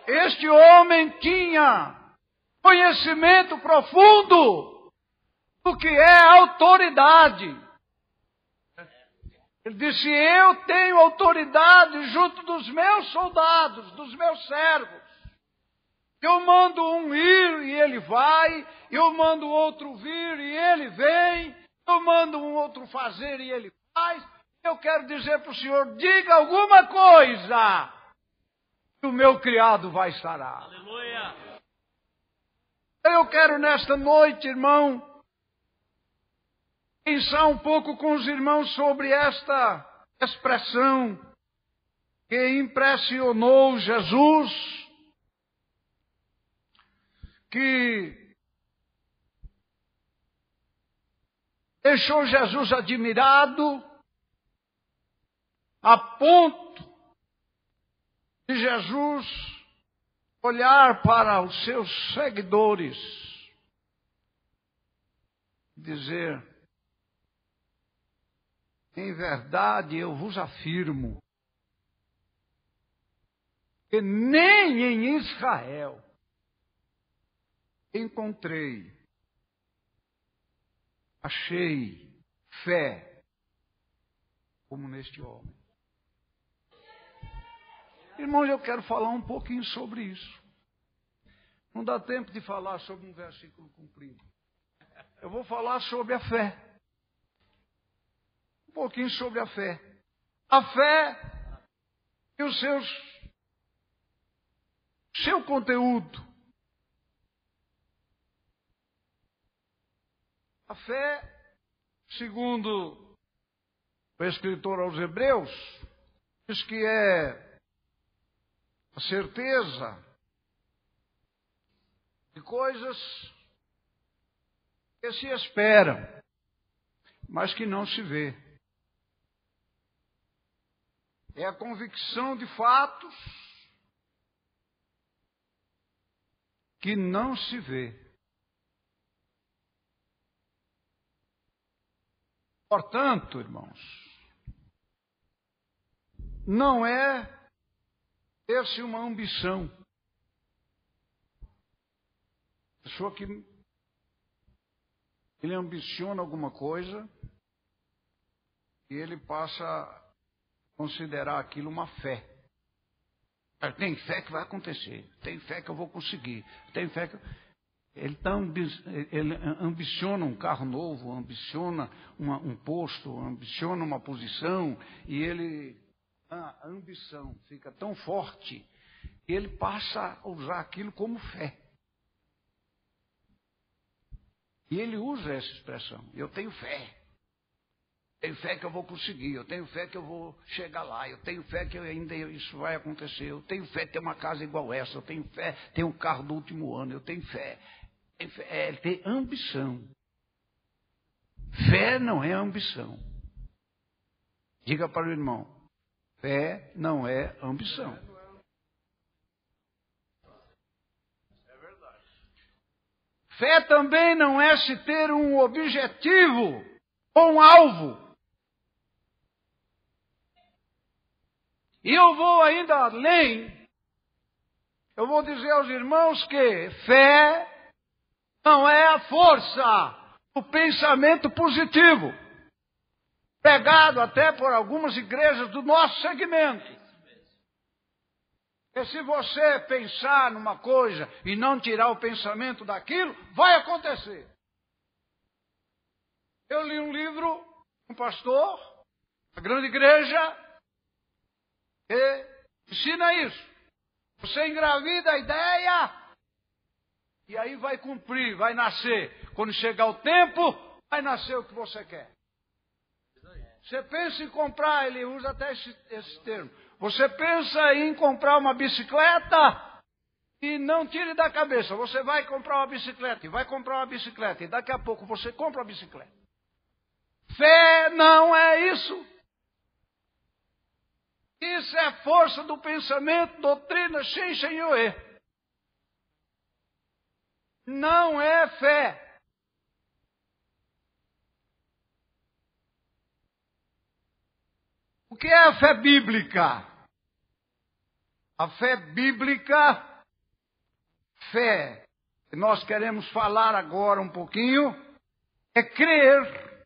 Este homem tinha conhecimento profundo do que é autoridade. Ele disse: Eu tenho autoridade junto dos meus soldados, dos meus servos. Eu mando um ir e ele vai, eu mando outro vir e ele vem, eu mando um outro fazer e ele faz. Eu quero dizer para o Senhor: diga alguma coisa, que o meu criado vai sarar. Aleluia. Eu quero nesta noite, irmão, pensar um pouco com os irmãos sobre esta expressão que impressionou Jesus, que deixou Jesus admirado a ponto de Jesus olhar para os seus seguidores e dizer: em verdade eu vos afirmo que nem em Israel encontrei, achei fé como neste homem. Irmãos, eu quero falar um pouquinho sobre isso. Não dá tempo de falar sobre um versículo cumprido. Eu vou falar sobre a fé. Um pouquinho sobre a fé. A fé e os seus seu conteúdo. A fé, segundo o escritor aos Hebreus, diz que é a certeza de coisas que se esperam, mas que não se vê. É a convicção de fatos que não se vê. Portanto, irmãos, não é ter-se uma ambição. Pessoa que ele ambiciona alguma coisa e ele passa a considerar aquilo uma fé. Tem fé que vai acontecer, tem fé que eu vou conseguir, tem fé que. Ele, tá ele ambiciona um carro novo, ambiciona uma, um posto, ambiciona uma posição, e ele. A ambição fica tão forte que ele passa a usar aquilo como fé. E ele usa essa expressão: eu tenho fé. Tenho fé que eu vou conseguir, eu tenho fé que eu vou chegar lá, eu tenho fé que ainda isso vai acontecer, eu tenho fé ter uma casa igual essa, eu tenho fé ter um carro do último ano, eu tenho fé. É ter ambição. Fé não é ambição. Diga para o irmão: fé não é ambição. Fé também não é se ter um objetivo ou um alvo. E eu vou ainda além. Eu vou dizer aos irmãos que fé não é a força do pensamento positivo, pregado até por algumas igrejas do nosso segmento. E se você pensar numa coisa e não tirar o pensamento daquilo, vai acontecer. Eu li um livro, um pastor, a grande igreja, e ensina isso. Você engravida a ideia e aí vai cumprir, vai nascer. Quando chegar o tempo, vai nascer o que você quer. Você pensa em comprar, ele usa até esse, esse termo. Você pensa em comprar uma bicicleta e não tire da cabeça. Você vai comprar uma bicicleta e vai comprar uma bicicleta e daqui a pouco você compra a bicicleta. Fé não é isso. Isso é força do pensamento, doutrina, Shen Shen Yue. Não é fé. O que é a fé bíblica? A fé bíblica, fé, nós queremos falar agora um pouquinho, é crer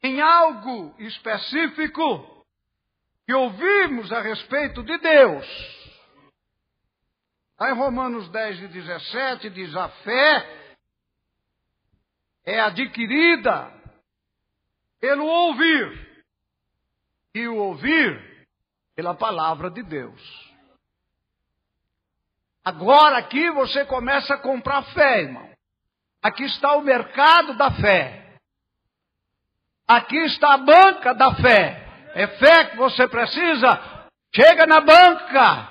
em algo específico que ouvimos a respeito de Deus. Em Romanos 10 e 17 diz: a fé é adquirida pelo ouvir, e o ouvir pela palavra de Deus. Agora aqui você começa a comprar fé, irmão. Aqui está o mercado da fé. Aqui está a banca da fé é fé que você precisa, chega na banca,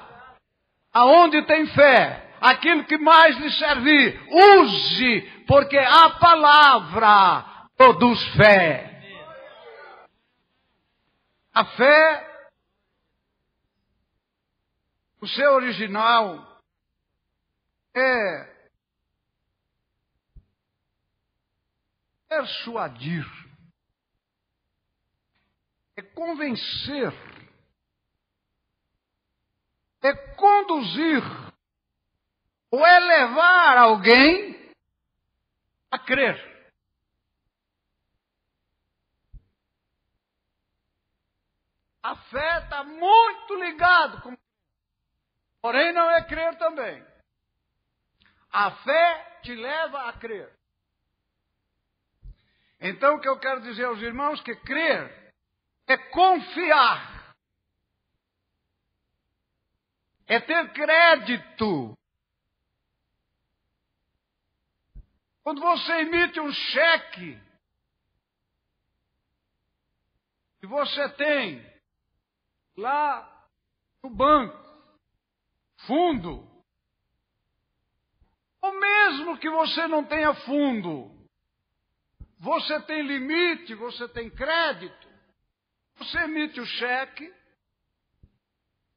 aonde tem fé, aquilo que mais lhe servir, use, porque a palavra produz fé. A fé o seu original é persuadir, é convencer, é conduzir, ou é levar alguém a crer. A fé está muito ligado com. Porém, não é crer também. A fé te leva a crer. Então, o que eu quero dizer aos irmãos que crer é confiar. É ter crédito. Quando você emite um cheque e você tem lá no banco, fundo, ou mesmo que você não tenha fundo, você tem limite, você tem crédito, você emite o cheque,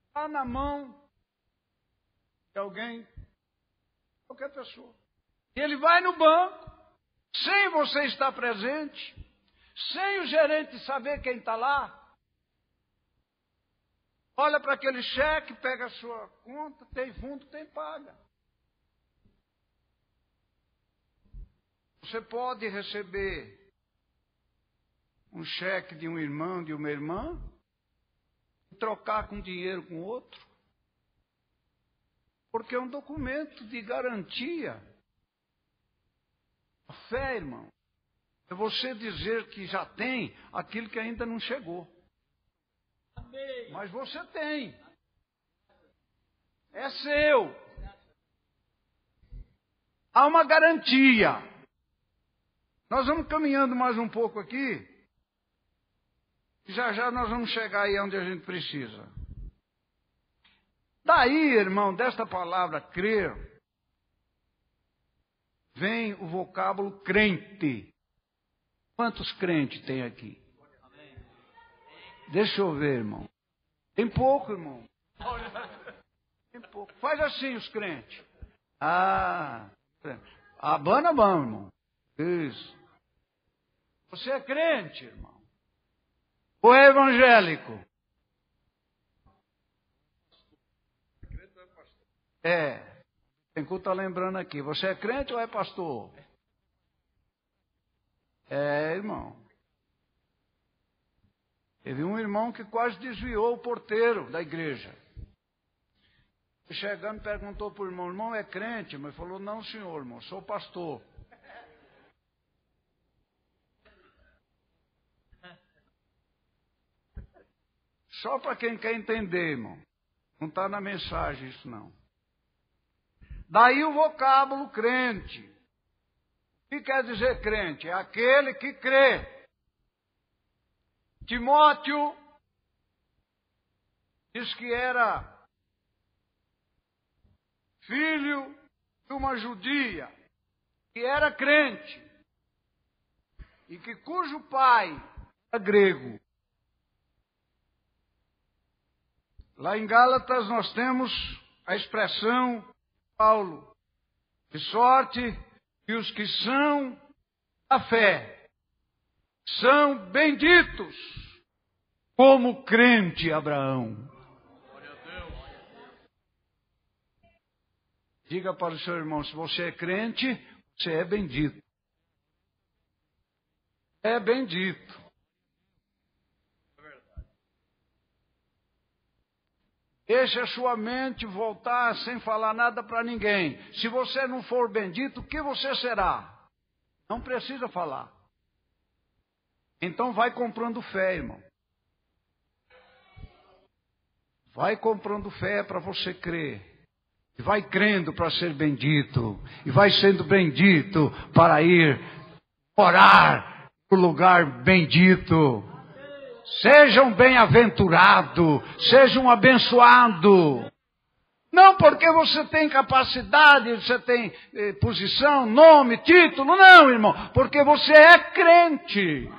está na mão de alguém, qualquer pessoa. Ele vai no banco, sem você estar presente, sem o gerente saber quem está lá, olha para aquele cheque, pega a sua conta, tem fundo, tem paga. Você pode receber um cheque de um irmão, de uma irmã, trocar com dinheiro com outro. Porque é um documento de garantia. A fé, irmão, é você dizer que já tem aquilo que ainda não chegou. Mas você tem. É seu. Há uma garantia. Nós vamos caminhando mais um pouco aqui. Já já nós vamos chegar aí onde a gente precisa. Daí, irmão, desta palavra crer, vem o vocábulo crente. Quantos crentes tem aqui? Deixa eu ver, irmão. Tem pouco, irmão. Tem pouco. Faz assim os crentes. Ah, abana mão, irmão. Isso. Você é crente, irmão. Ou é evangélico? É. Tem que estar lembrando aqui. Você é crente ou é pastor? É, irmão. Teve um irmão que quase desviou o porteiro da igreja. Chegando, perguntou para o irmão: irmão é crente? Mas falou: não, senhor, irmão, sou pastor. Só para quem quer entender, irmão. Não está na mensagem isso não. Daí o vocábulo crente. O que quer dizer crente? É aquele que crê. Timóteo diz que era filho de uma judia, que era crente, e que cujo pai era grego. Lá em Gálatas nós temos a expressão Paulo, de sorte que os que são a fé são benditos como crente Abraão. Diga para o seu irmão, se você é crente, você é bendito. É bendito. Deixe a sua mente voltar sem falar nada para ninguém. Se você não for bendito, o que você será? Não precisa falar. Então vai comprando fé, irmão. Vai comprando fé para você crer. E vai crendo para ser bendito. E vai sendo bendito para ir orar no lugar bendito. Sejam bem-aventurados, sejam abençoados. Não porque você tem capacidade, você tem eh, posição, nome, título, não, irmão. Porque você é crente.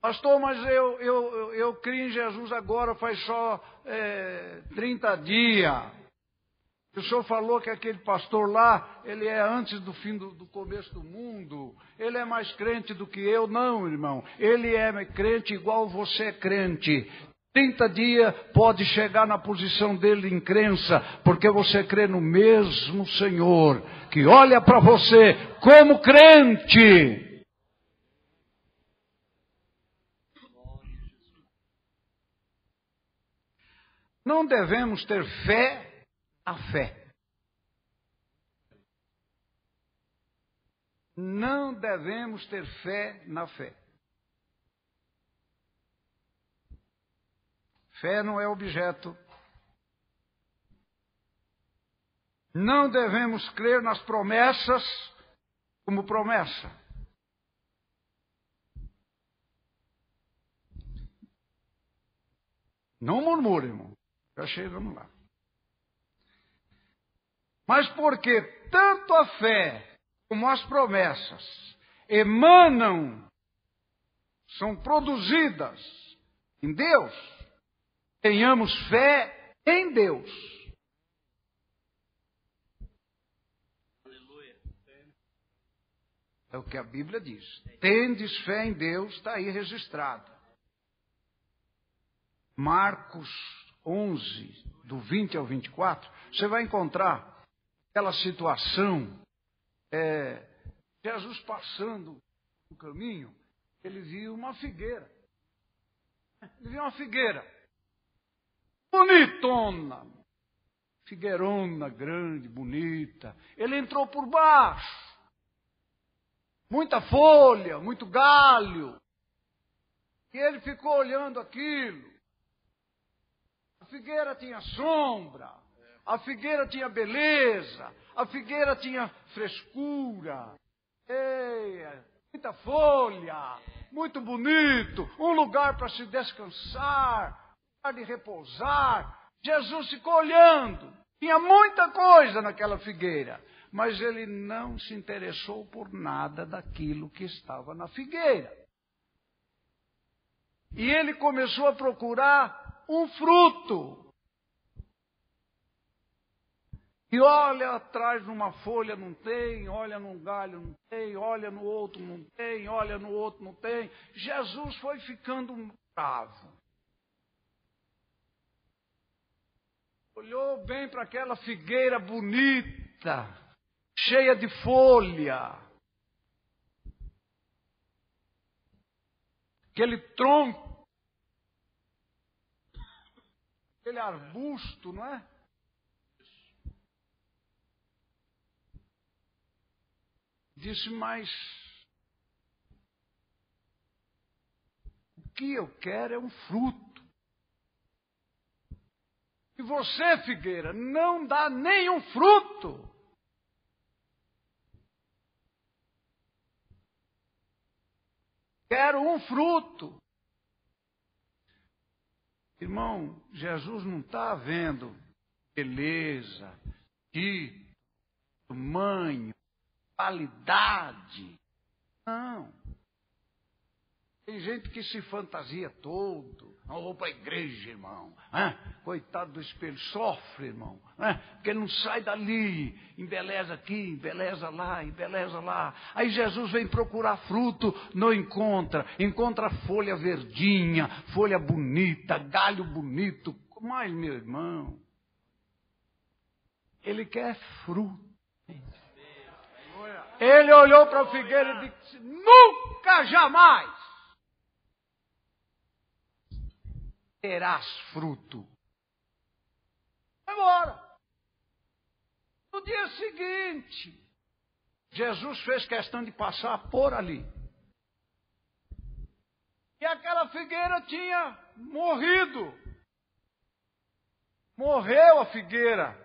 Pastor, mas eu, eu, eu, eu criei em Jesus agora faz só é, 30 dias. O senhor falou que aquele pastor lá, ele é antes do fim do, do, começo do mundo. Ele é mais crente do que eu. Não, irmão. Ele é crente igual você é crente. 30 dias pode chegar na posição dele em crença, porque você crê no mesmo Senhor, que olha para você como crente. Não devemos ter fé a fé. Não devemos ter fé na fé. Fé não é objeto. Não devemos crer nas promessas como promessa. Não murmure, irmão. Já chegamos lá. Mas porque tanto a fé como as promessas emanam, são produzidas em Deus, tenhamos fé em Deus. É o que a Bíblia diz. Tendes fé em Deus, está aí registrado. Marcos 11, do 20 ao 24, você vai encontrar aquela situação, é, Jesus passando no caminho, ele viu uma figueira. Ele viu uma figueira. Bonitona. Figueirona grande, bonita. Ele entrou por baixo. Muita folha, muito galho. E ele ficou olhando aquilo. A figueira tinha sombra. A figueira tinha beleza, a figueira tinha frescura, muita folha, muito bonito, um lugar para se descansar, um lugar de repousar. Jesus ficou olhando, tinha muita coisa naquela figueira, mas ele não se interessou por nada daquilo que estava na figueira. E ele começou a procurar um fruto. E olha atrás numa folha, não tem, olha num galho, não tem, olha no outro, não tem, olha no outro, não tem. Jesus foi ficando bravo. Olhou bem para aquela figueira bonita, cheia de folha. Aquele tronco, aquele arbusto, não é? Disse, mas o que eu quero é um fruto. E você, Figueira, não dá nenhum fruto. Quero um fruto. Irmão, Jesus não está vendo beleza, de tamanho, qualidade. Não. Tem gente que se fantasia todo. Não vou para a igreja, irmão. Coitado do espelho, sofre, irmão. Porque não sai dali. Embeleza aqui, embeleza lá, embeleza lá. Aí Jesus vem procurar fruto, não encontra. Encontra folha verdinha, folha bonita, galho bonito. Mas, meu irmão, ele quer fruto. Ele olhou para a figueira e disse: Nunca jamais terás fruto. Embora. No dia seguinte, Jesus fez questão de passar por ali. E aquela figueira tinha morrido. Morreu a figueira.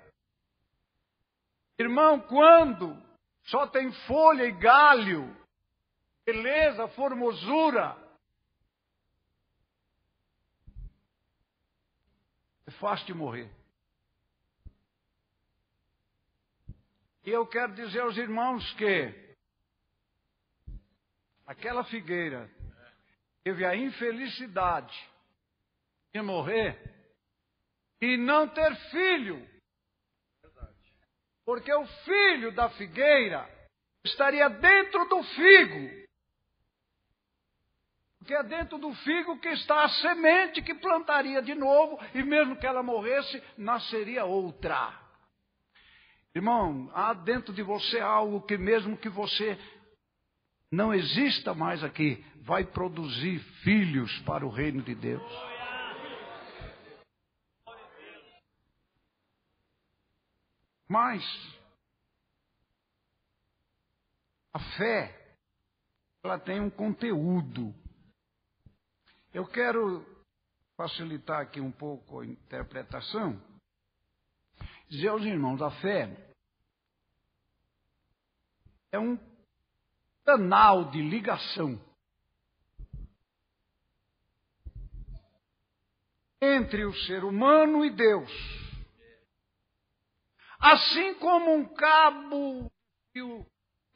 Irmão, quando só tem folha e galho, beleza, formosura. É fácil de morrer. E eu quero dizer aos irmãos que aquela figueira teve a infelicidade de morrer e não ter filho. Porque o filho da figueira estaria dentro do figo. Porque é dentro do figo que está a semente que plantaria de novo, e mesmo que ela morresse, nasceria outra. Irmão, há dentro de você algo que, mesmo que você não exista mais aqui, vai produzir filhos para o reino de Deus. Mas a fé, ela tem um conteúdo. Eu quero facilitar aqui um pouco a interpretação. Dizer aos irmãos, a fé é um canal de ligação entre o ser humano e Deus. Assim como um cabo e o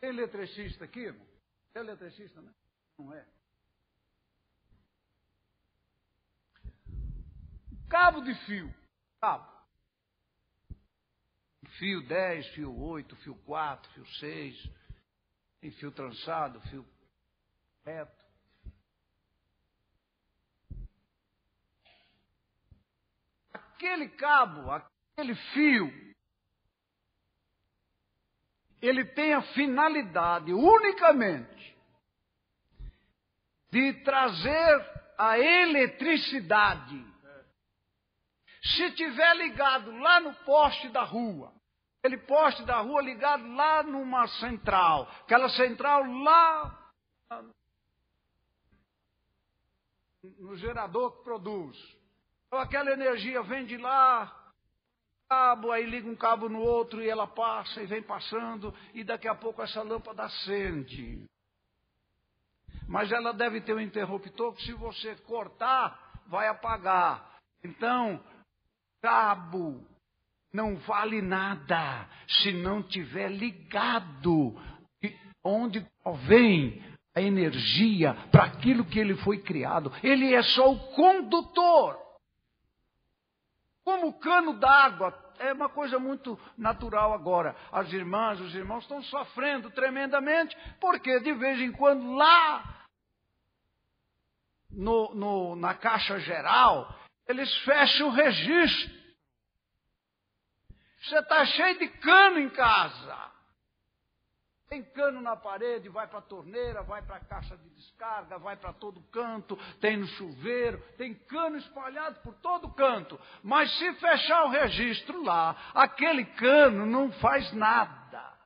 eletricista aqui, irmão. É eletricista, né? Não é. Cabo de fio. Cabo. Fio 10, fio 8, fio 4, fio 6. Tem fio trançado, fio reto. Aquele cabo, aquele fio, ele tem a finalidade unicamente de trazer a eletricidade. Se tiver ligado lá no poste da rua, aquele poste da rua ligado lá numa central, aquela central lá no gerador que produz. Então aquela energia vem de lá, cabo, aí liga um cabo no outro e ela passa e vem passando, e daqui a pouco essa lâmpada acende. Mas ela deve ter um interruptor que se você cortar, vai apagar. Então, cabo não vale nada se não tiver ligado onde vem a energia para aquilo que ele foi criado. Ele é só o condutor. Como cano d'água, é uma coisa muito natural agora. As irmãs, os irmãos estão sofrendo tremendamente, porque de vez em quando lá no, no, na caixa geral, eles fecham o registro. Você está cheio de cano em casa. Tem cano na parede, vai para a torneira, vai para a caixa de descarga, vai para todo canto, tem no chuveiro, tem cano espalhado por todo canto. Mas se fechar o registro lá, aquele cano não faz nada.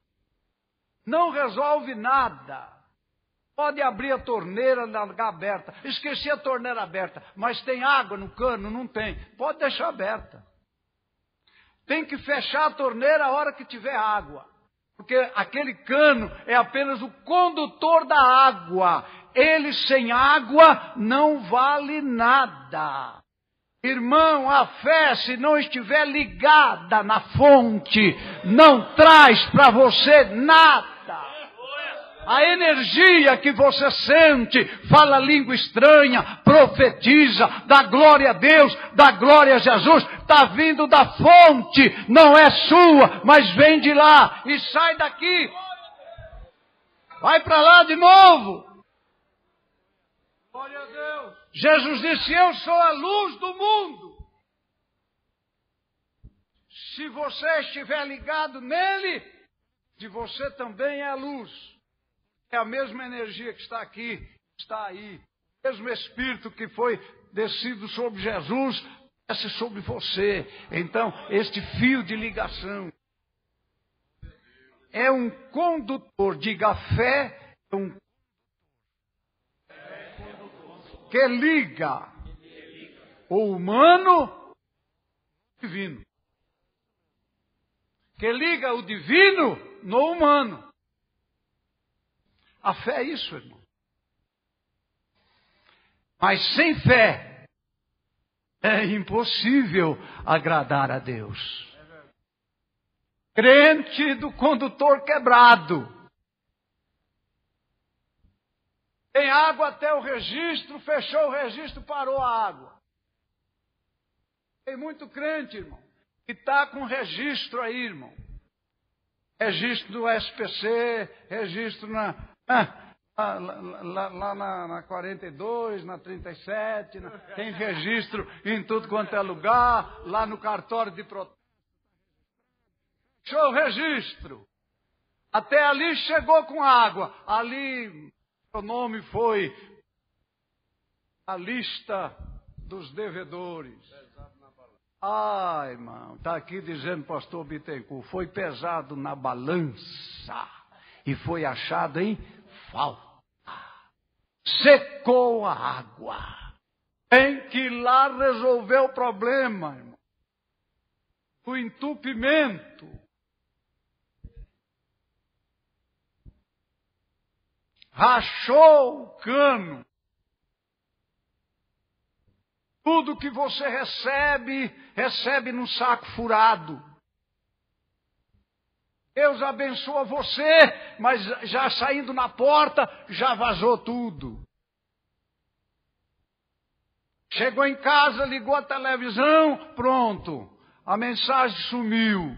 Não resolve nada. Pode abrir a torneira, largar aberta. Esqueci a torneira aberta, mas tem água no cano? Não tem. Pode deixar aberta. Tem que fechar a torneira a hora que tiver água. Porque aquele cano é apenas o condutor da água. Ele sem água não vale nada. Irmão, a fé, se não estiver ligada na fonte, não traz para você nada. A energia que você sente, fala língua estranha, profetiza, dá glória a Deus, dá glória a Jesus, está vindo da fonte, não é sua, mas vem de lá e sai daqui. Vai para lá de novo. Glória a Deus. Jesus disse: Eu sou a luz do mundo. Se você estiver ligado nele, de você também é a luz. É a mesma energia que está aqui, está aí. O mesmo Espírito que foi descido sobre Jesus, desce sobre você. Então, este fio de ligação é um condutor, diga fé, é um que liga o humano divino. Que liga o divino no humano. A fé é isso, irmão. Mas sem fé é impossível agradar a Deus. Crente do condutor quebrado. Tem água até o registro, fechou o registro, parou a água. Tem muito crente, irmão, que está com registro aí, irmão. Registro do SPC, registro na. Ah, lá, lá, lá na, na 42, na 37, na, tem registro em tudo quanto é lugar, lá no cartório de protesto. O registro. Até ali chegou com água. Ali o nome foi a lista dos devedores. Ai, irmão, está aqui dizendo pastor Bittencourt, foi pesado na balança e foi achado em falta. Secou a água. Tem que ir lá resolver o problema, irmão. O entupimento. rachou o cano. Tudo que você recebe, recebe num saco furado. Deus abençoa você, mas já saindo na porta, já vazou tudo. Chegou em casa, ligou a televisão, pronto. A mensagem sumiu.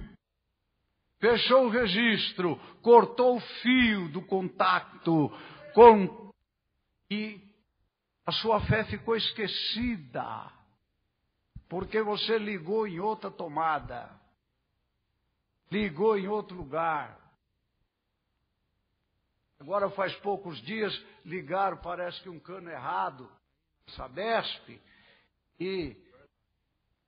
Fechou o registro, cortou o fio do contato com e a sua fé ficou esquecida, porque você ligou em outra tomada, ligou em outro lugar. Agora faz poucos dias ligaram, parece que um cano errado, Sabesp, e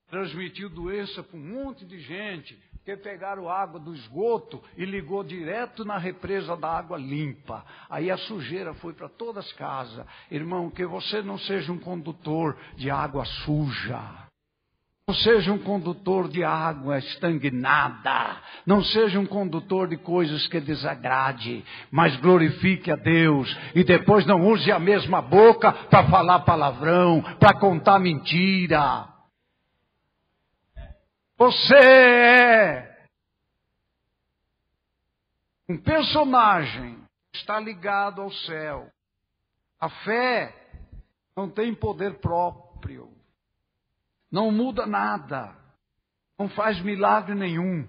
transmitiu doença para um monte de gente que pegaram água do esgoto e ligou direto na represa da água limpa. Aí a sujeira foi para todas as casas. Irmão, que você não seja um condutor de água suja. Não seja um condutor de água estagnada. Não seja um condutor de coisas que desagrade. Mas glorifique a Deus. E depois não use a mesma boca para falar palavrão, para contar mentira. Você é um personagem que está ligado ao céu. A fé não tem poder próprio. Não muda nada. Não faz milagre nenhum.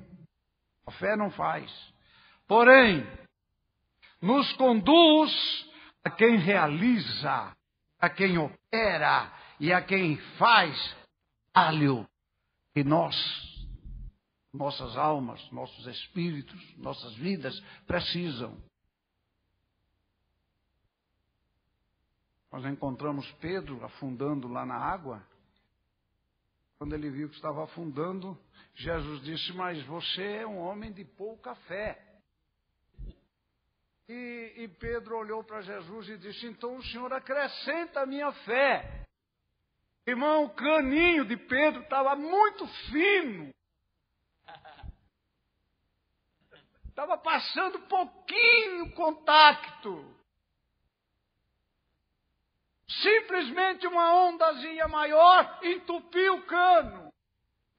A fé não faz. Porém, nos conduz a quem realiza, a quem opera e a quem faz alho que nós, nossas almas, nossos espíritos, nossas vidas precisam. Nós encontramos Pedro afundando lá na água. Quando ele viu que estava afundando, Jesus disse: Mas você é um homem de pouca fé. E, e Pedro olhou para Jesus e disse: Então o Senhor acrescenta a minha fé. Irmão, o caninho de Pedro estava muito fino. Estava passando pouquinho contato. Simplesmente uma ondazinha maior entupiu o cano.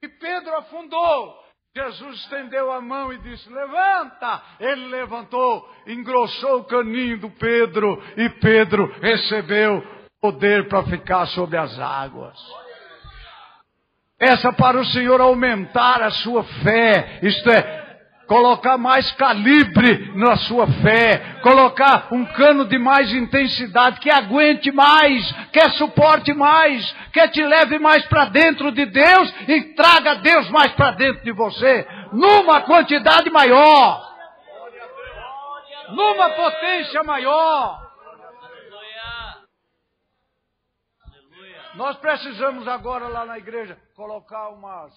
E Pedro afundou. Jesus estendeu a mão e disse: Levanta! Ele levantou, engrossou o caninho do Pedro e Pedro recebeu poder para ficar sobre as águas. Peça para o Senhor aumentar a sua fé, isto é, colocar mais calibre na sua fé, colocar um cano de mais intensidade, que aguente mais, que suporte mais, que te leve mais para dentro de Deus e traga Deus mais para dentro de você, numa quantidade maior, numa potência maior. Nós precisamos agora lá na igreja colocar umas,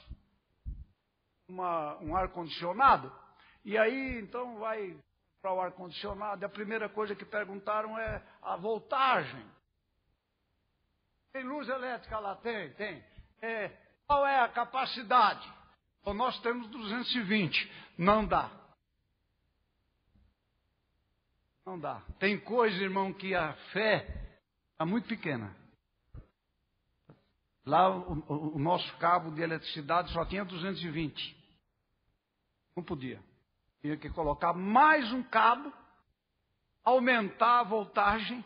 uma, um ar-condicionado. E aí, então, vai para o ar-condicionado. A primeira coisa que perguntaram é a voltagem. Tem luz elétrica lá? Tem, tem. É, qual é a capacidade? Então, nós temos 220. Não dá. Não dá. Tem coisa, irmão, que a fé é muito pequena. Lá o, o, nosso cabo de eletricidade só tinha 220. Não podia. Tinha que colocar mais um cabo, aumentar a voltagem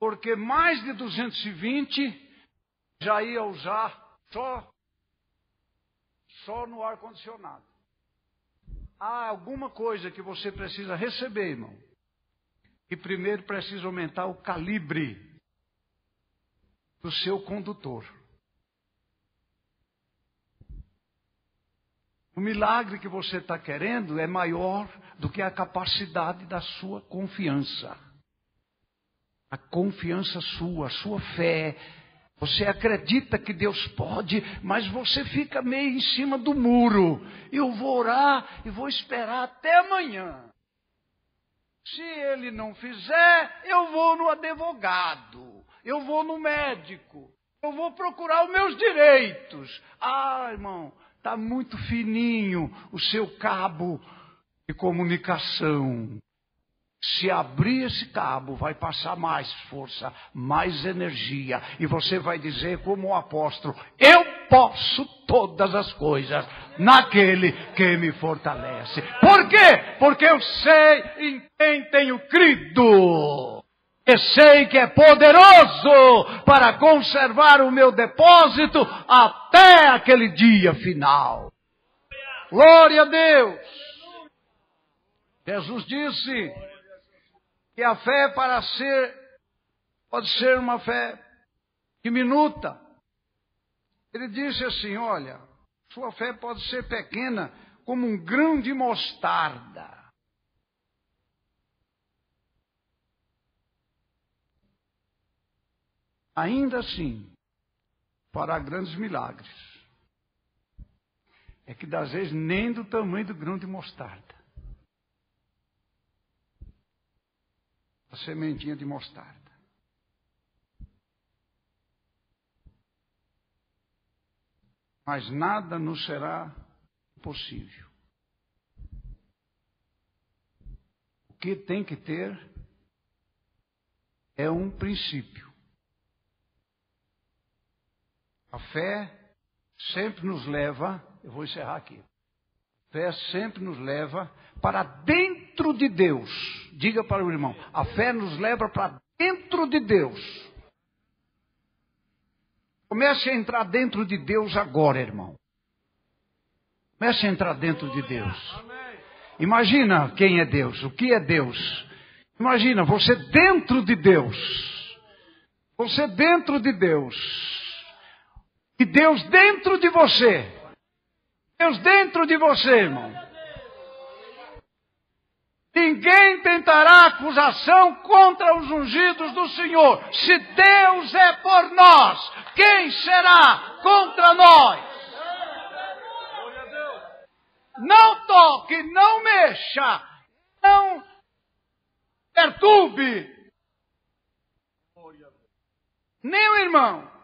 porque mais de 220 já ia usar só, só no ar-condicionado. Há alguma coisa que você precisa receber, irmão. E primeiro precisa aumentar o calibre do seu condutor. O milagre que você está querendo é maior do que a capacidade da sua confiança. A confiança sua, a sua fé. Você acredita que Deus pode, mas você fica meio em cima do muro. Eu vou orar e vou esperar até amanhã. Se ele não fizer, eu vou no advogado, eu vou no médico, eu vou procurar os meus direitos. Ah, irmão, está muito fininho o seu cabo de comunicação. Se abrir esse cabo, vai passar mais força, mais energia, e você vai dizer, como o apóstolo: Eu posso todas as coisas naquele que me fortalece. Por quê? Porque eu sei em quem tenho crido. Sei que é poderoso para conservar o meu depósito até aquele dia final. Glória a Deus! Jesus disse que a fé para ser pode ser uma fé diminuta. Ele disse assim: olha, sua fé pode ser pequena como um grão de mostarda. Ainda assim, fará grandes milagres. É que das vezes nem do tamanho do grão de mostarda. A sementinha de mostarda. Mas nada nos será possível. O que tem que ter é um princípio. A fé sempre nos leva, eu vou encerrar aqui. A fé sempre nos leva para dentro de Deus. Diga para o irmão, a fé nos leva para dentro de Deus. Comece a entrar dentro de Deus agora, irmão. Comece a entrar dentro de Deus. Imagina quem é Deus, o que é Deus. Imagina você dentro de Deus. Você dentro de Deus. E Deus dentro de você. Deus dentro de você, irmão. Ninguém tentará acusação contra os ungidos do Senhor. Se Deus é por nós, quem será contra nós? Não toque, não mexa, não perturbe. Nem o irmão,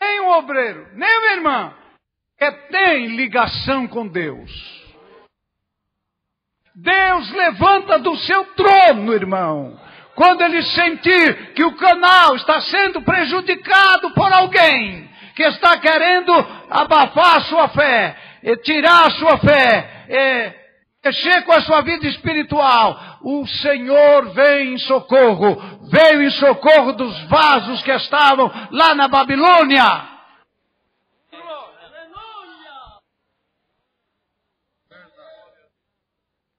nem o obreiro, nem a irmã, que tem ligação com Deus. Deus levanta do seu trono, irmão. Quando ele sentir que o canal está sendo prejudicado por alguém que está querendo abafar a sua fé, tirar a sua fé, mexer com a sua vida espiritual, o Senhor vem em socorro, veio em socorro dos vasos que estavam lá na Babilônia.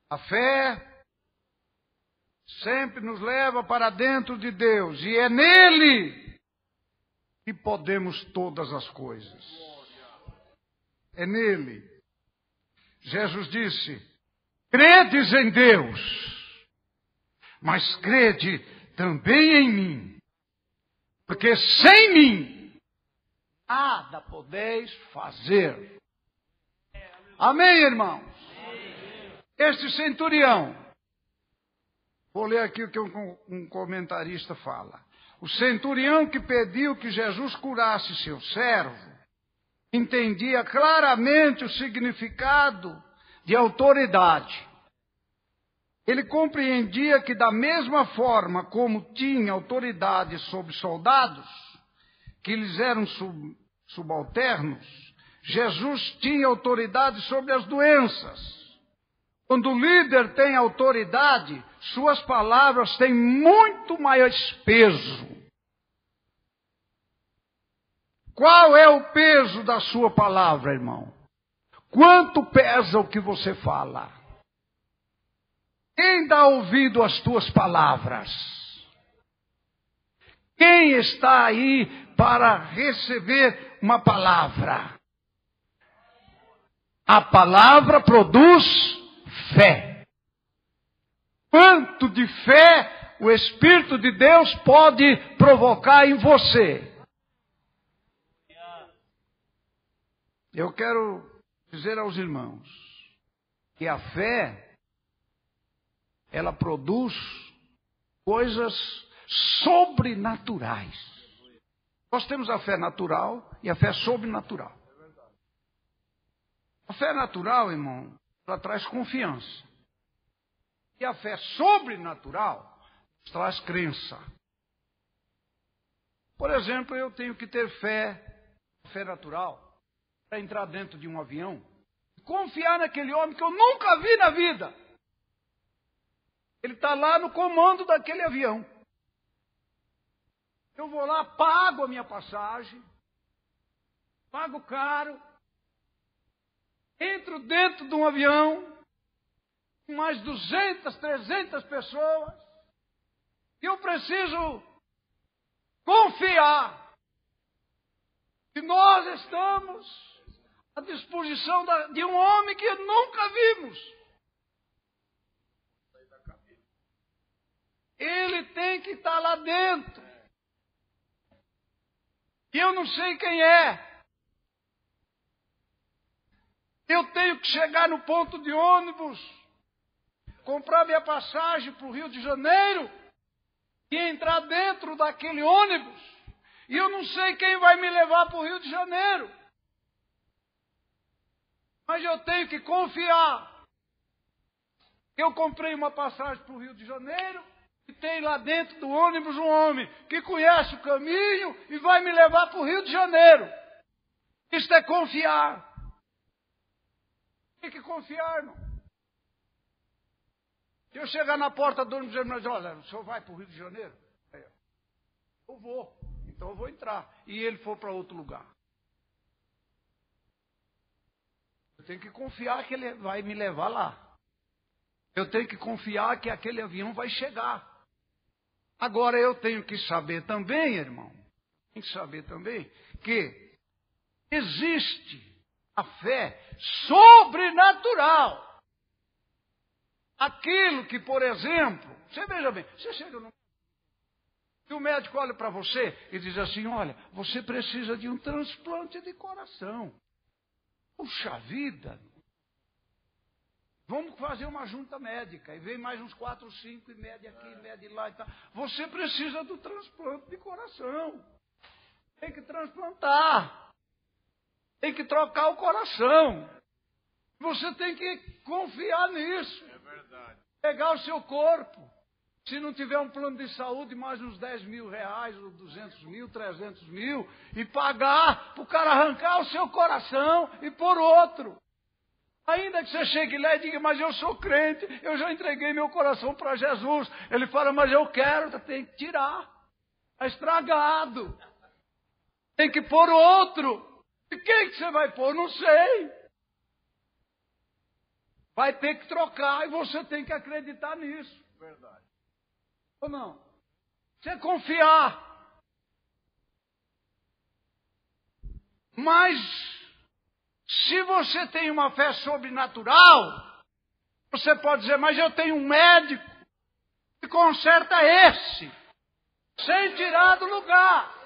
A fé sempre nos leva para dentro de Deus e é nele que podemos todas as coisas. É nele. Jesus disse: credes em Deus, mas crede também em mim, porque sem mim nada podeis fazer. Amém, irmãos? Este centurião, vou ler aqui o que um, um comentarista fala. O centurião que pediu que Jesus curasse seu servo, entendia claramente o significado de autoridade. Ele compreendia que, da mesma forma como tinha autoridade sobre soldados, que lhes eram sub, subalternos, Jesus tinha autoridade sobre as doenças. Quando o líder tem autoridade, suas palavras têm muito maior peso Qual é o peso da sua palavra, irmão? Quanto pesa o que você fala? Quem dá ouvido às tuas palavras? Quem está aí para receber uma palavra? A palavra produz fé. Quanto de fé o Espírito de Deus pode provocar em você? Eu quero dizer aos irmãos que a fé ela produz coisas sobrenaturais. Nós temos a fé natural e a fé sobrenatural. A fé natural, irmão, ela traz confiança. E a fé sobrenatural traz crença. Por exemplo, eu tenho que ter fé, fé natural, para entrar dentro de um avião, confiar naquele homem que eu nunca vi na vida. Ele está lá no comando daquele avião. Eu vou lá, pago a minha passagem, pago caro, entro dentro de um avião, com mais 200, 300 pessoas, e eu preciso confiar que nós estamos à disposição de um homem que nunca vimos. Ele tem que estar lá dentro. Eu não sei quem é. Eu tenho que chegar no ponto de ônibus, comprar minha passagem para o Rio de Janeiro e entrar dentro daquele ônibus. E eu não sei quem vai me levar para o Rio de Janeiro. Mas eu tenho que confiar. Eu comprei uma passagem para o Rio de Janeiro e tem lá dentro do ônibus um homem que conhece o caminho e vai me levar para o Rio de Janeiro. Isto é confiar. Tem que confiar, irmão. Se eu chegar na porta do ônibus e dizer, olha, o senhor vai para o Rio de Janeiro? Eu vou. Então eu vou entrar. E ele for para outro lugar. Eu tenho que confiar que ele vai me levar lá. Eu tenho que confiar que aquele avião vai chegar. Agora eu tenho que saber também, irmão, tem que saber também que existe a fé sobrenatural. Aquilo que, por exemplo, você veja bem, você chega no. E o médico olha para você e diz assim: Olha, você precisa de um transplante de coração. Puxa vida! Vamos fazer uma junta médica. E vem mais uns quatro, cinco, e mede aqui, mede lá e tal. Você precisa do transplante de coração. Tem que transplantar. Tem que trocar o coração. Você tem que confiar nisso. É verdade. Pegar o seu corpo. Se não tiver um plano de saúde, mais uns 10 mil reais, ou 200 mil, 300 mil, e pagar para o cara arrancar o seu coração e por outro. Ainda que você chegue lá e diga, mas eu sou crente, eu já entreguei meu coração para Jesus. Ele fala, mas eu quero, tem que tirar. Está estragado. Tem que pôr outro. E quem que você vai pôr? Não sei. Vai ter que trocar e você tem que acreditar nisso. Verdade. Ou não? Você confiar. Mas, se você tem uma fé sobrenatural, você pode dizer, mas eu tenho um médico que conserta esse, sem tirar do lugar.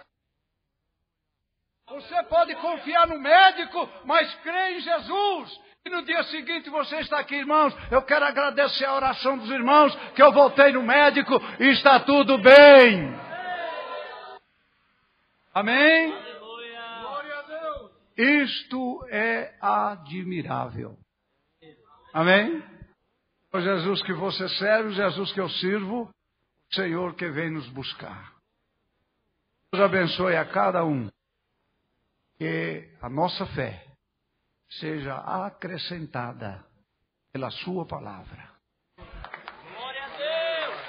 Você pode confiar no médico, mas crê em Jesus. E no dia seguinte você está aqui, irmãos. Eu quero agradecer a oração dos irmãos, que eu voltei no médico e está tudo bem. Amém? Glória a Deus. Isto é admirável. Amém? O Jesus que você serve, o Jesus que eu sirvo, o Senhor que vem nos buscar. Deus abençoe a cada um. Que a nossa fé seja acrescentada pela Sua palavra. Glória a Deus!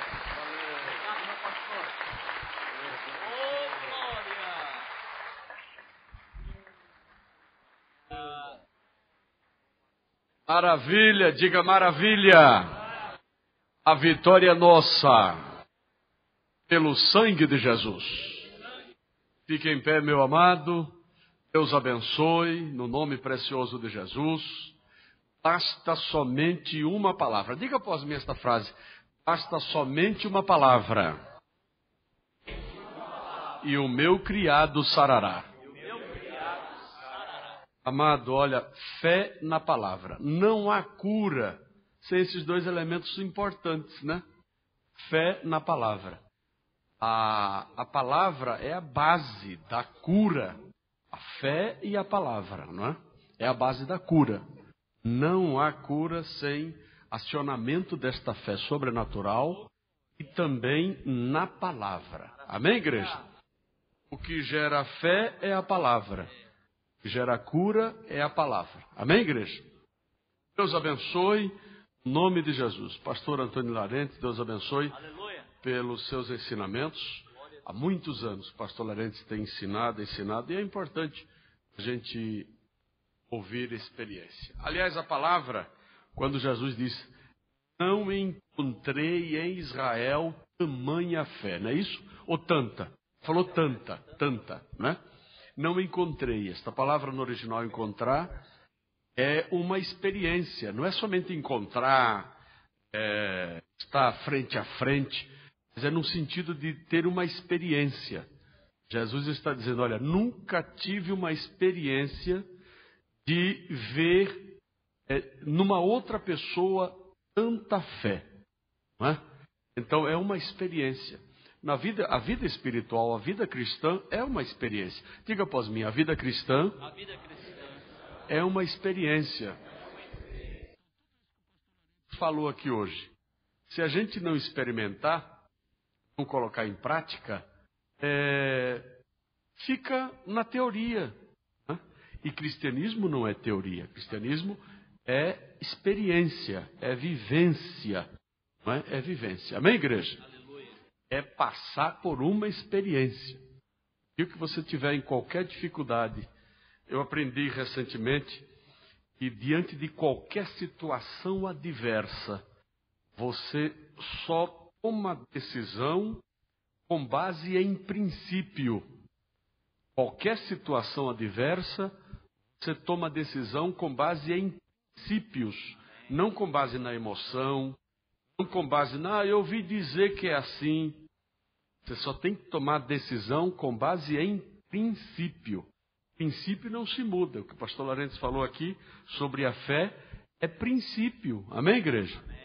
Oh, glória! Maravilha, diga maravilha! A vitória é nossa pelo sangue de Jesus. Fique em pé, meu amado. Deus abençoe, no nome precioso de Jesus. Basta somente uma palavra. Diga após mim esta frase. Basta somente uma palavra. E o meu criado sarará. Amado, olha, fé na palavra. Não há cura sem esses dois elementos importantes, né? Fé na palavra. A, a palavra é a base da cura. Fé e a palavra, não é? É a base da cura. Não há cura sem acionamento desta fé sobrenatural e também na palavra. Amém, igreja? O que gera fé é a palavra que gera cura é a palavra. Amém, igreja? Deus abençoe, em nome de Jesus. Pastor Antônio Larente, Deus abençoe Aleluia. pelos seus ensinamentos. Há muitos anos, o pastor Larente tem ensinado, ensinado, e é importante a gente ouvir experiência. Aliás, a palavra, quando Jesus disse, não encontrei em Israel tamanha fé, não é isso? Ou tanta? Falou tanta, tanta, né? não encontrei. Esta palavra no original encontrar é uma experiência, não é somente encontrar, é, estar frente a frente, mas é no sentido de ter uma experiência. Jesus está dizendo: olha, nunca tive uma experiência de ver é, numa outra pessoa tanta fé. É? Então é uma experiência. Na vida, a vida espiritual, a vida cristã é uma experiência. Diga após mim, a vida cristã, a vida cristã é uma experiência. Falou aqui hoje. Se a gente não experimentar, não colocar em prática, é, fica na teoria. Né? E cristianismo não é teoria. Cristianismo é experiência, é vivência. Não é? é vivência. Amém, igreja? é passar por uma experiência. E o que você tiver em qualquer dificuldade, eu aprendi recentemente que diante de qualquer situação adversa, você só toma decisão com base em princípio. Qualquer situação adversa, você toma decisão com base em princípios, não com base na emoção, não com base na, ah, eu ouvi dizer que é assim. Você só tem que tomar decisão com base em princípio. Princípio não se muda. O que o pastor Lourenço falou aqui sobre a fé é princípio. Amém, igreja? Amém.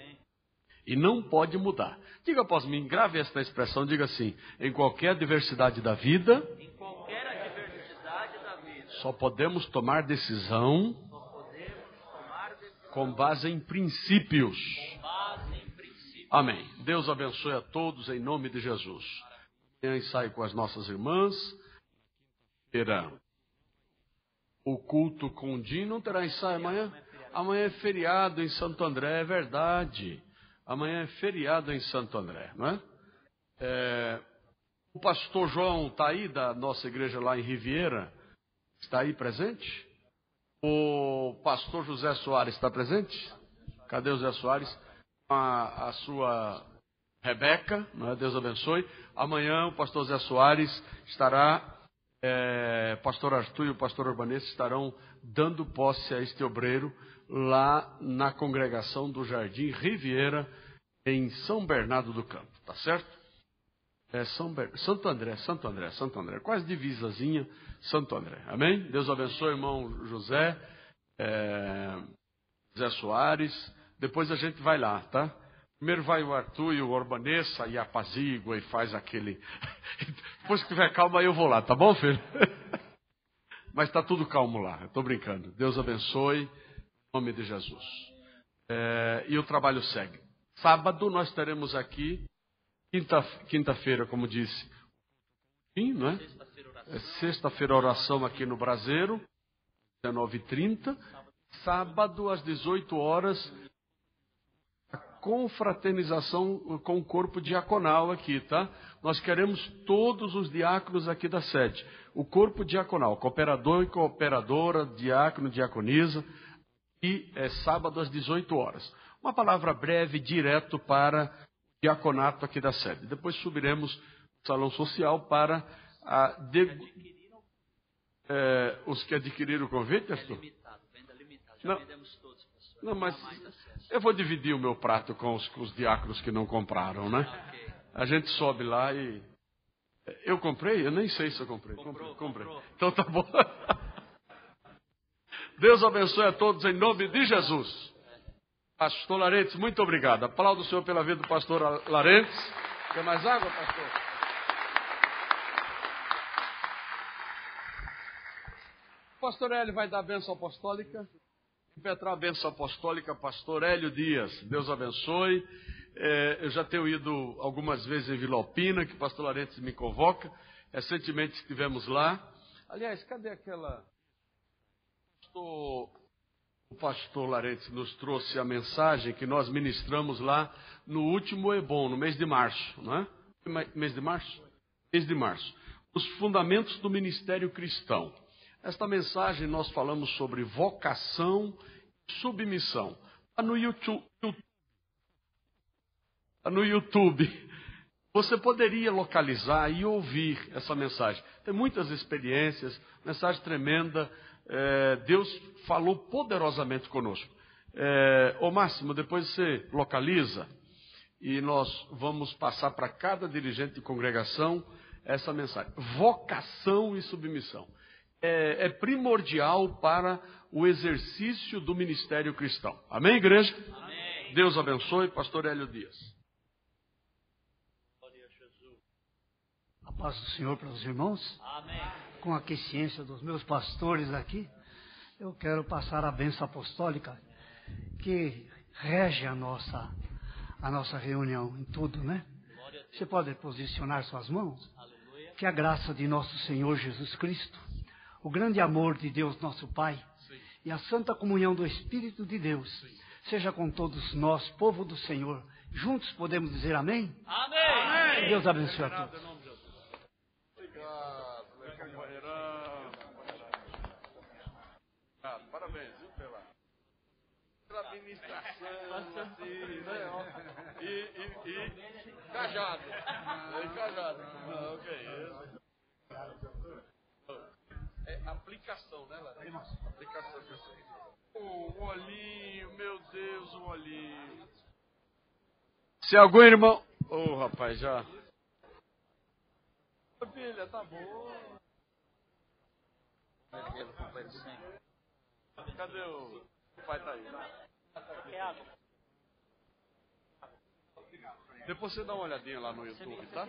E não pode mudar. Diga após mim, grave esta expressão, diga assim: em qualquer adversidade da vida, qualquer adversidade da vida só podemos tomar decisão, podemos tomar decisão com base em princípios. Amém. Deus abençoe a todos em nome de Jesus. Amanhã ensaio com as nossas irmãs. Terá o culto com o Dinho. Não terá ensaio amanhã? Amanhã é feriado em Santo André, é verdade. Amanhã é feriado em Santo André, não é? é o pastor João está aí, da nossa igreja lá em Riviera? Está aí presente? O pastor José Soares está presente? Cadê o José Soares? a, a sua Rebeca, é? Deus abençoe. Amanhã o pastor Zé Soares estará, é, pastor Arthur e o pastor Urbanês estarão dando posse a este obreiro lá na congregação do Jardim Riviera, em São Bernardo do Campo, tá certo? É São Ber... Santo André, Santo André, Santo André, quase divisazinha, Santo André. Amém? Deus abençoe, irmão José, é... Zé Soares. Depois a gente vai lá, tá? Primeiro vai o Arthur e o Orbanessa e apazigua e faz aquele. Depois que tiver calma, eu vou lá, tá bom, filho? Mas está tudo calmo lá, estou brincando. Deus abençoe, nome de Jesus. É, e o trabalho segue. Sábado nós estaremos aqui, quinta-feira, quinta como disse, não é? é Sexta-feira, oração aqui no Braseiro, 19h30. Sábado, às 18 horas, confraternização com o corpo diaconal aqui, tá? Nós queremos todos os diáconos aqui da sede. O corpo diaconal, cooperador e cooperadora, diácono, diaconisa, e é sábado às 18 horas. Uma palavra breve, direto para o diaconato aqui da sede. Depois subiremos no salão social para a de... é, os que adquiriram o convite, Arthur? Não. Não, mas eu vou dividir o meu prato com os, com os diáconos que não compraram, né? A gente sobe lá e. Eu comprei? Eu nem sei se eu comprei. Comprei. comprei. Então tá bom. Deus abençoe a todos em nome de Jesus. Pastor Larentes, muito obrigado. Aplaudo o Senhor pela vida do pastor Larentes. Quer mais água, pastor? O pastor Hélio vai dar a bênção apostólica. Impetrar a bênção apostólica, pastor Hélio Dias. Deus abençoe. É, eu já tenho ido algumas vezes em Vila Alpina, que o pastor Larentes me convoca. Recentemente estivemos lá. Aliás, cadê aquela pastor, o pastor Larentes nos trouxe a mensagem que nós ministramos lá no último Ebon, no mês de março, não é? Mês de março? Mês de março. Os fundamentos do ministério cristão. Esta mensagem nós falamos sobre vocação e submissão. Está no YouTube. Está no YouTube. Você poderia localizar e ouvir essa mensagem. Tem muitas experiências, mensagem tremenda é, Deus falou poderosamente conosco. É, ô Máximo, depois você localiza e nós vamos passar para cada dirigente de congregação essa mensagem. Vocação e submissão. É, é, primordial para o exercício do ministério cristão. Amém, igreja? Amém. Deus abençoe, pastor Hélio Dias. A paz do Senhor para os irmãos. Amém com a aquiescência dos meus pastores aqui, eu quero passar a bênção apostólica que rege a nossa, a nossa reunião em tudo, né? Você pode posicionar suas mãos? Que a graça de nosso Senhor Jesus Cristo, o grande amor de Deus nosso Pai e a santa comunhão do Espírito de Deus seja com todos nós, povo do Senhor. Juntos podemos dizer amém? Amém! Deus abençoe a todos. Administração, assim, né? E, e, e cajado. E cajado. Não, que é isso. É aplicação, né, Lara? Aplicação. Oh, o olhinho, meu Deus, o olhinho. Se algum irmão. Ô, oh, rapaz, já. Filha, tá bom. Cadê o. O pai tá aí. Depois você dá uma olhadinha lá no YouTube, tá?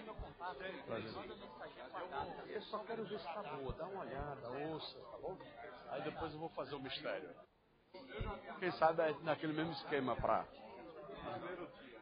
Eu só quero ver se tá boa, dá uma olhada, ouça, tá bom? Aí depois eu vou fazer o um mistério. Quem sabe é naquele mesmo esquema pra. Primeiro dia.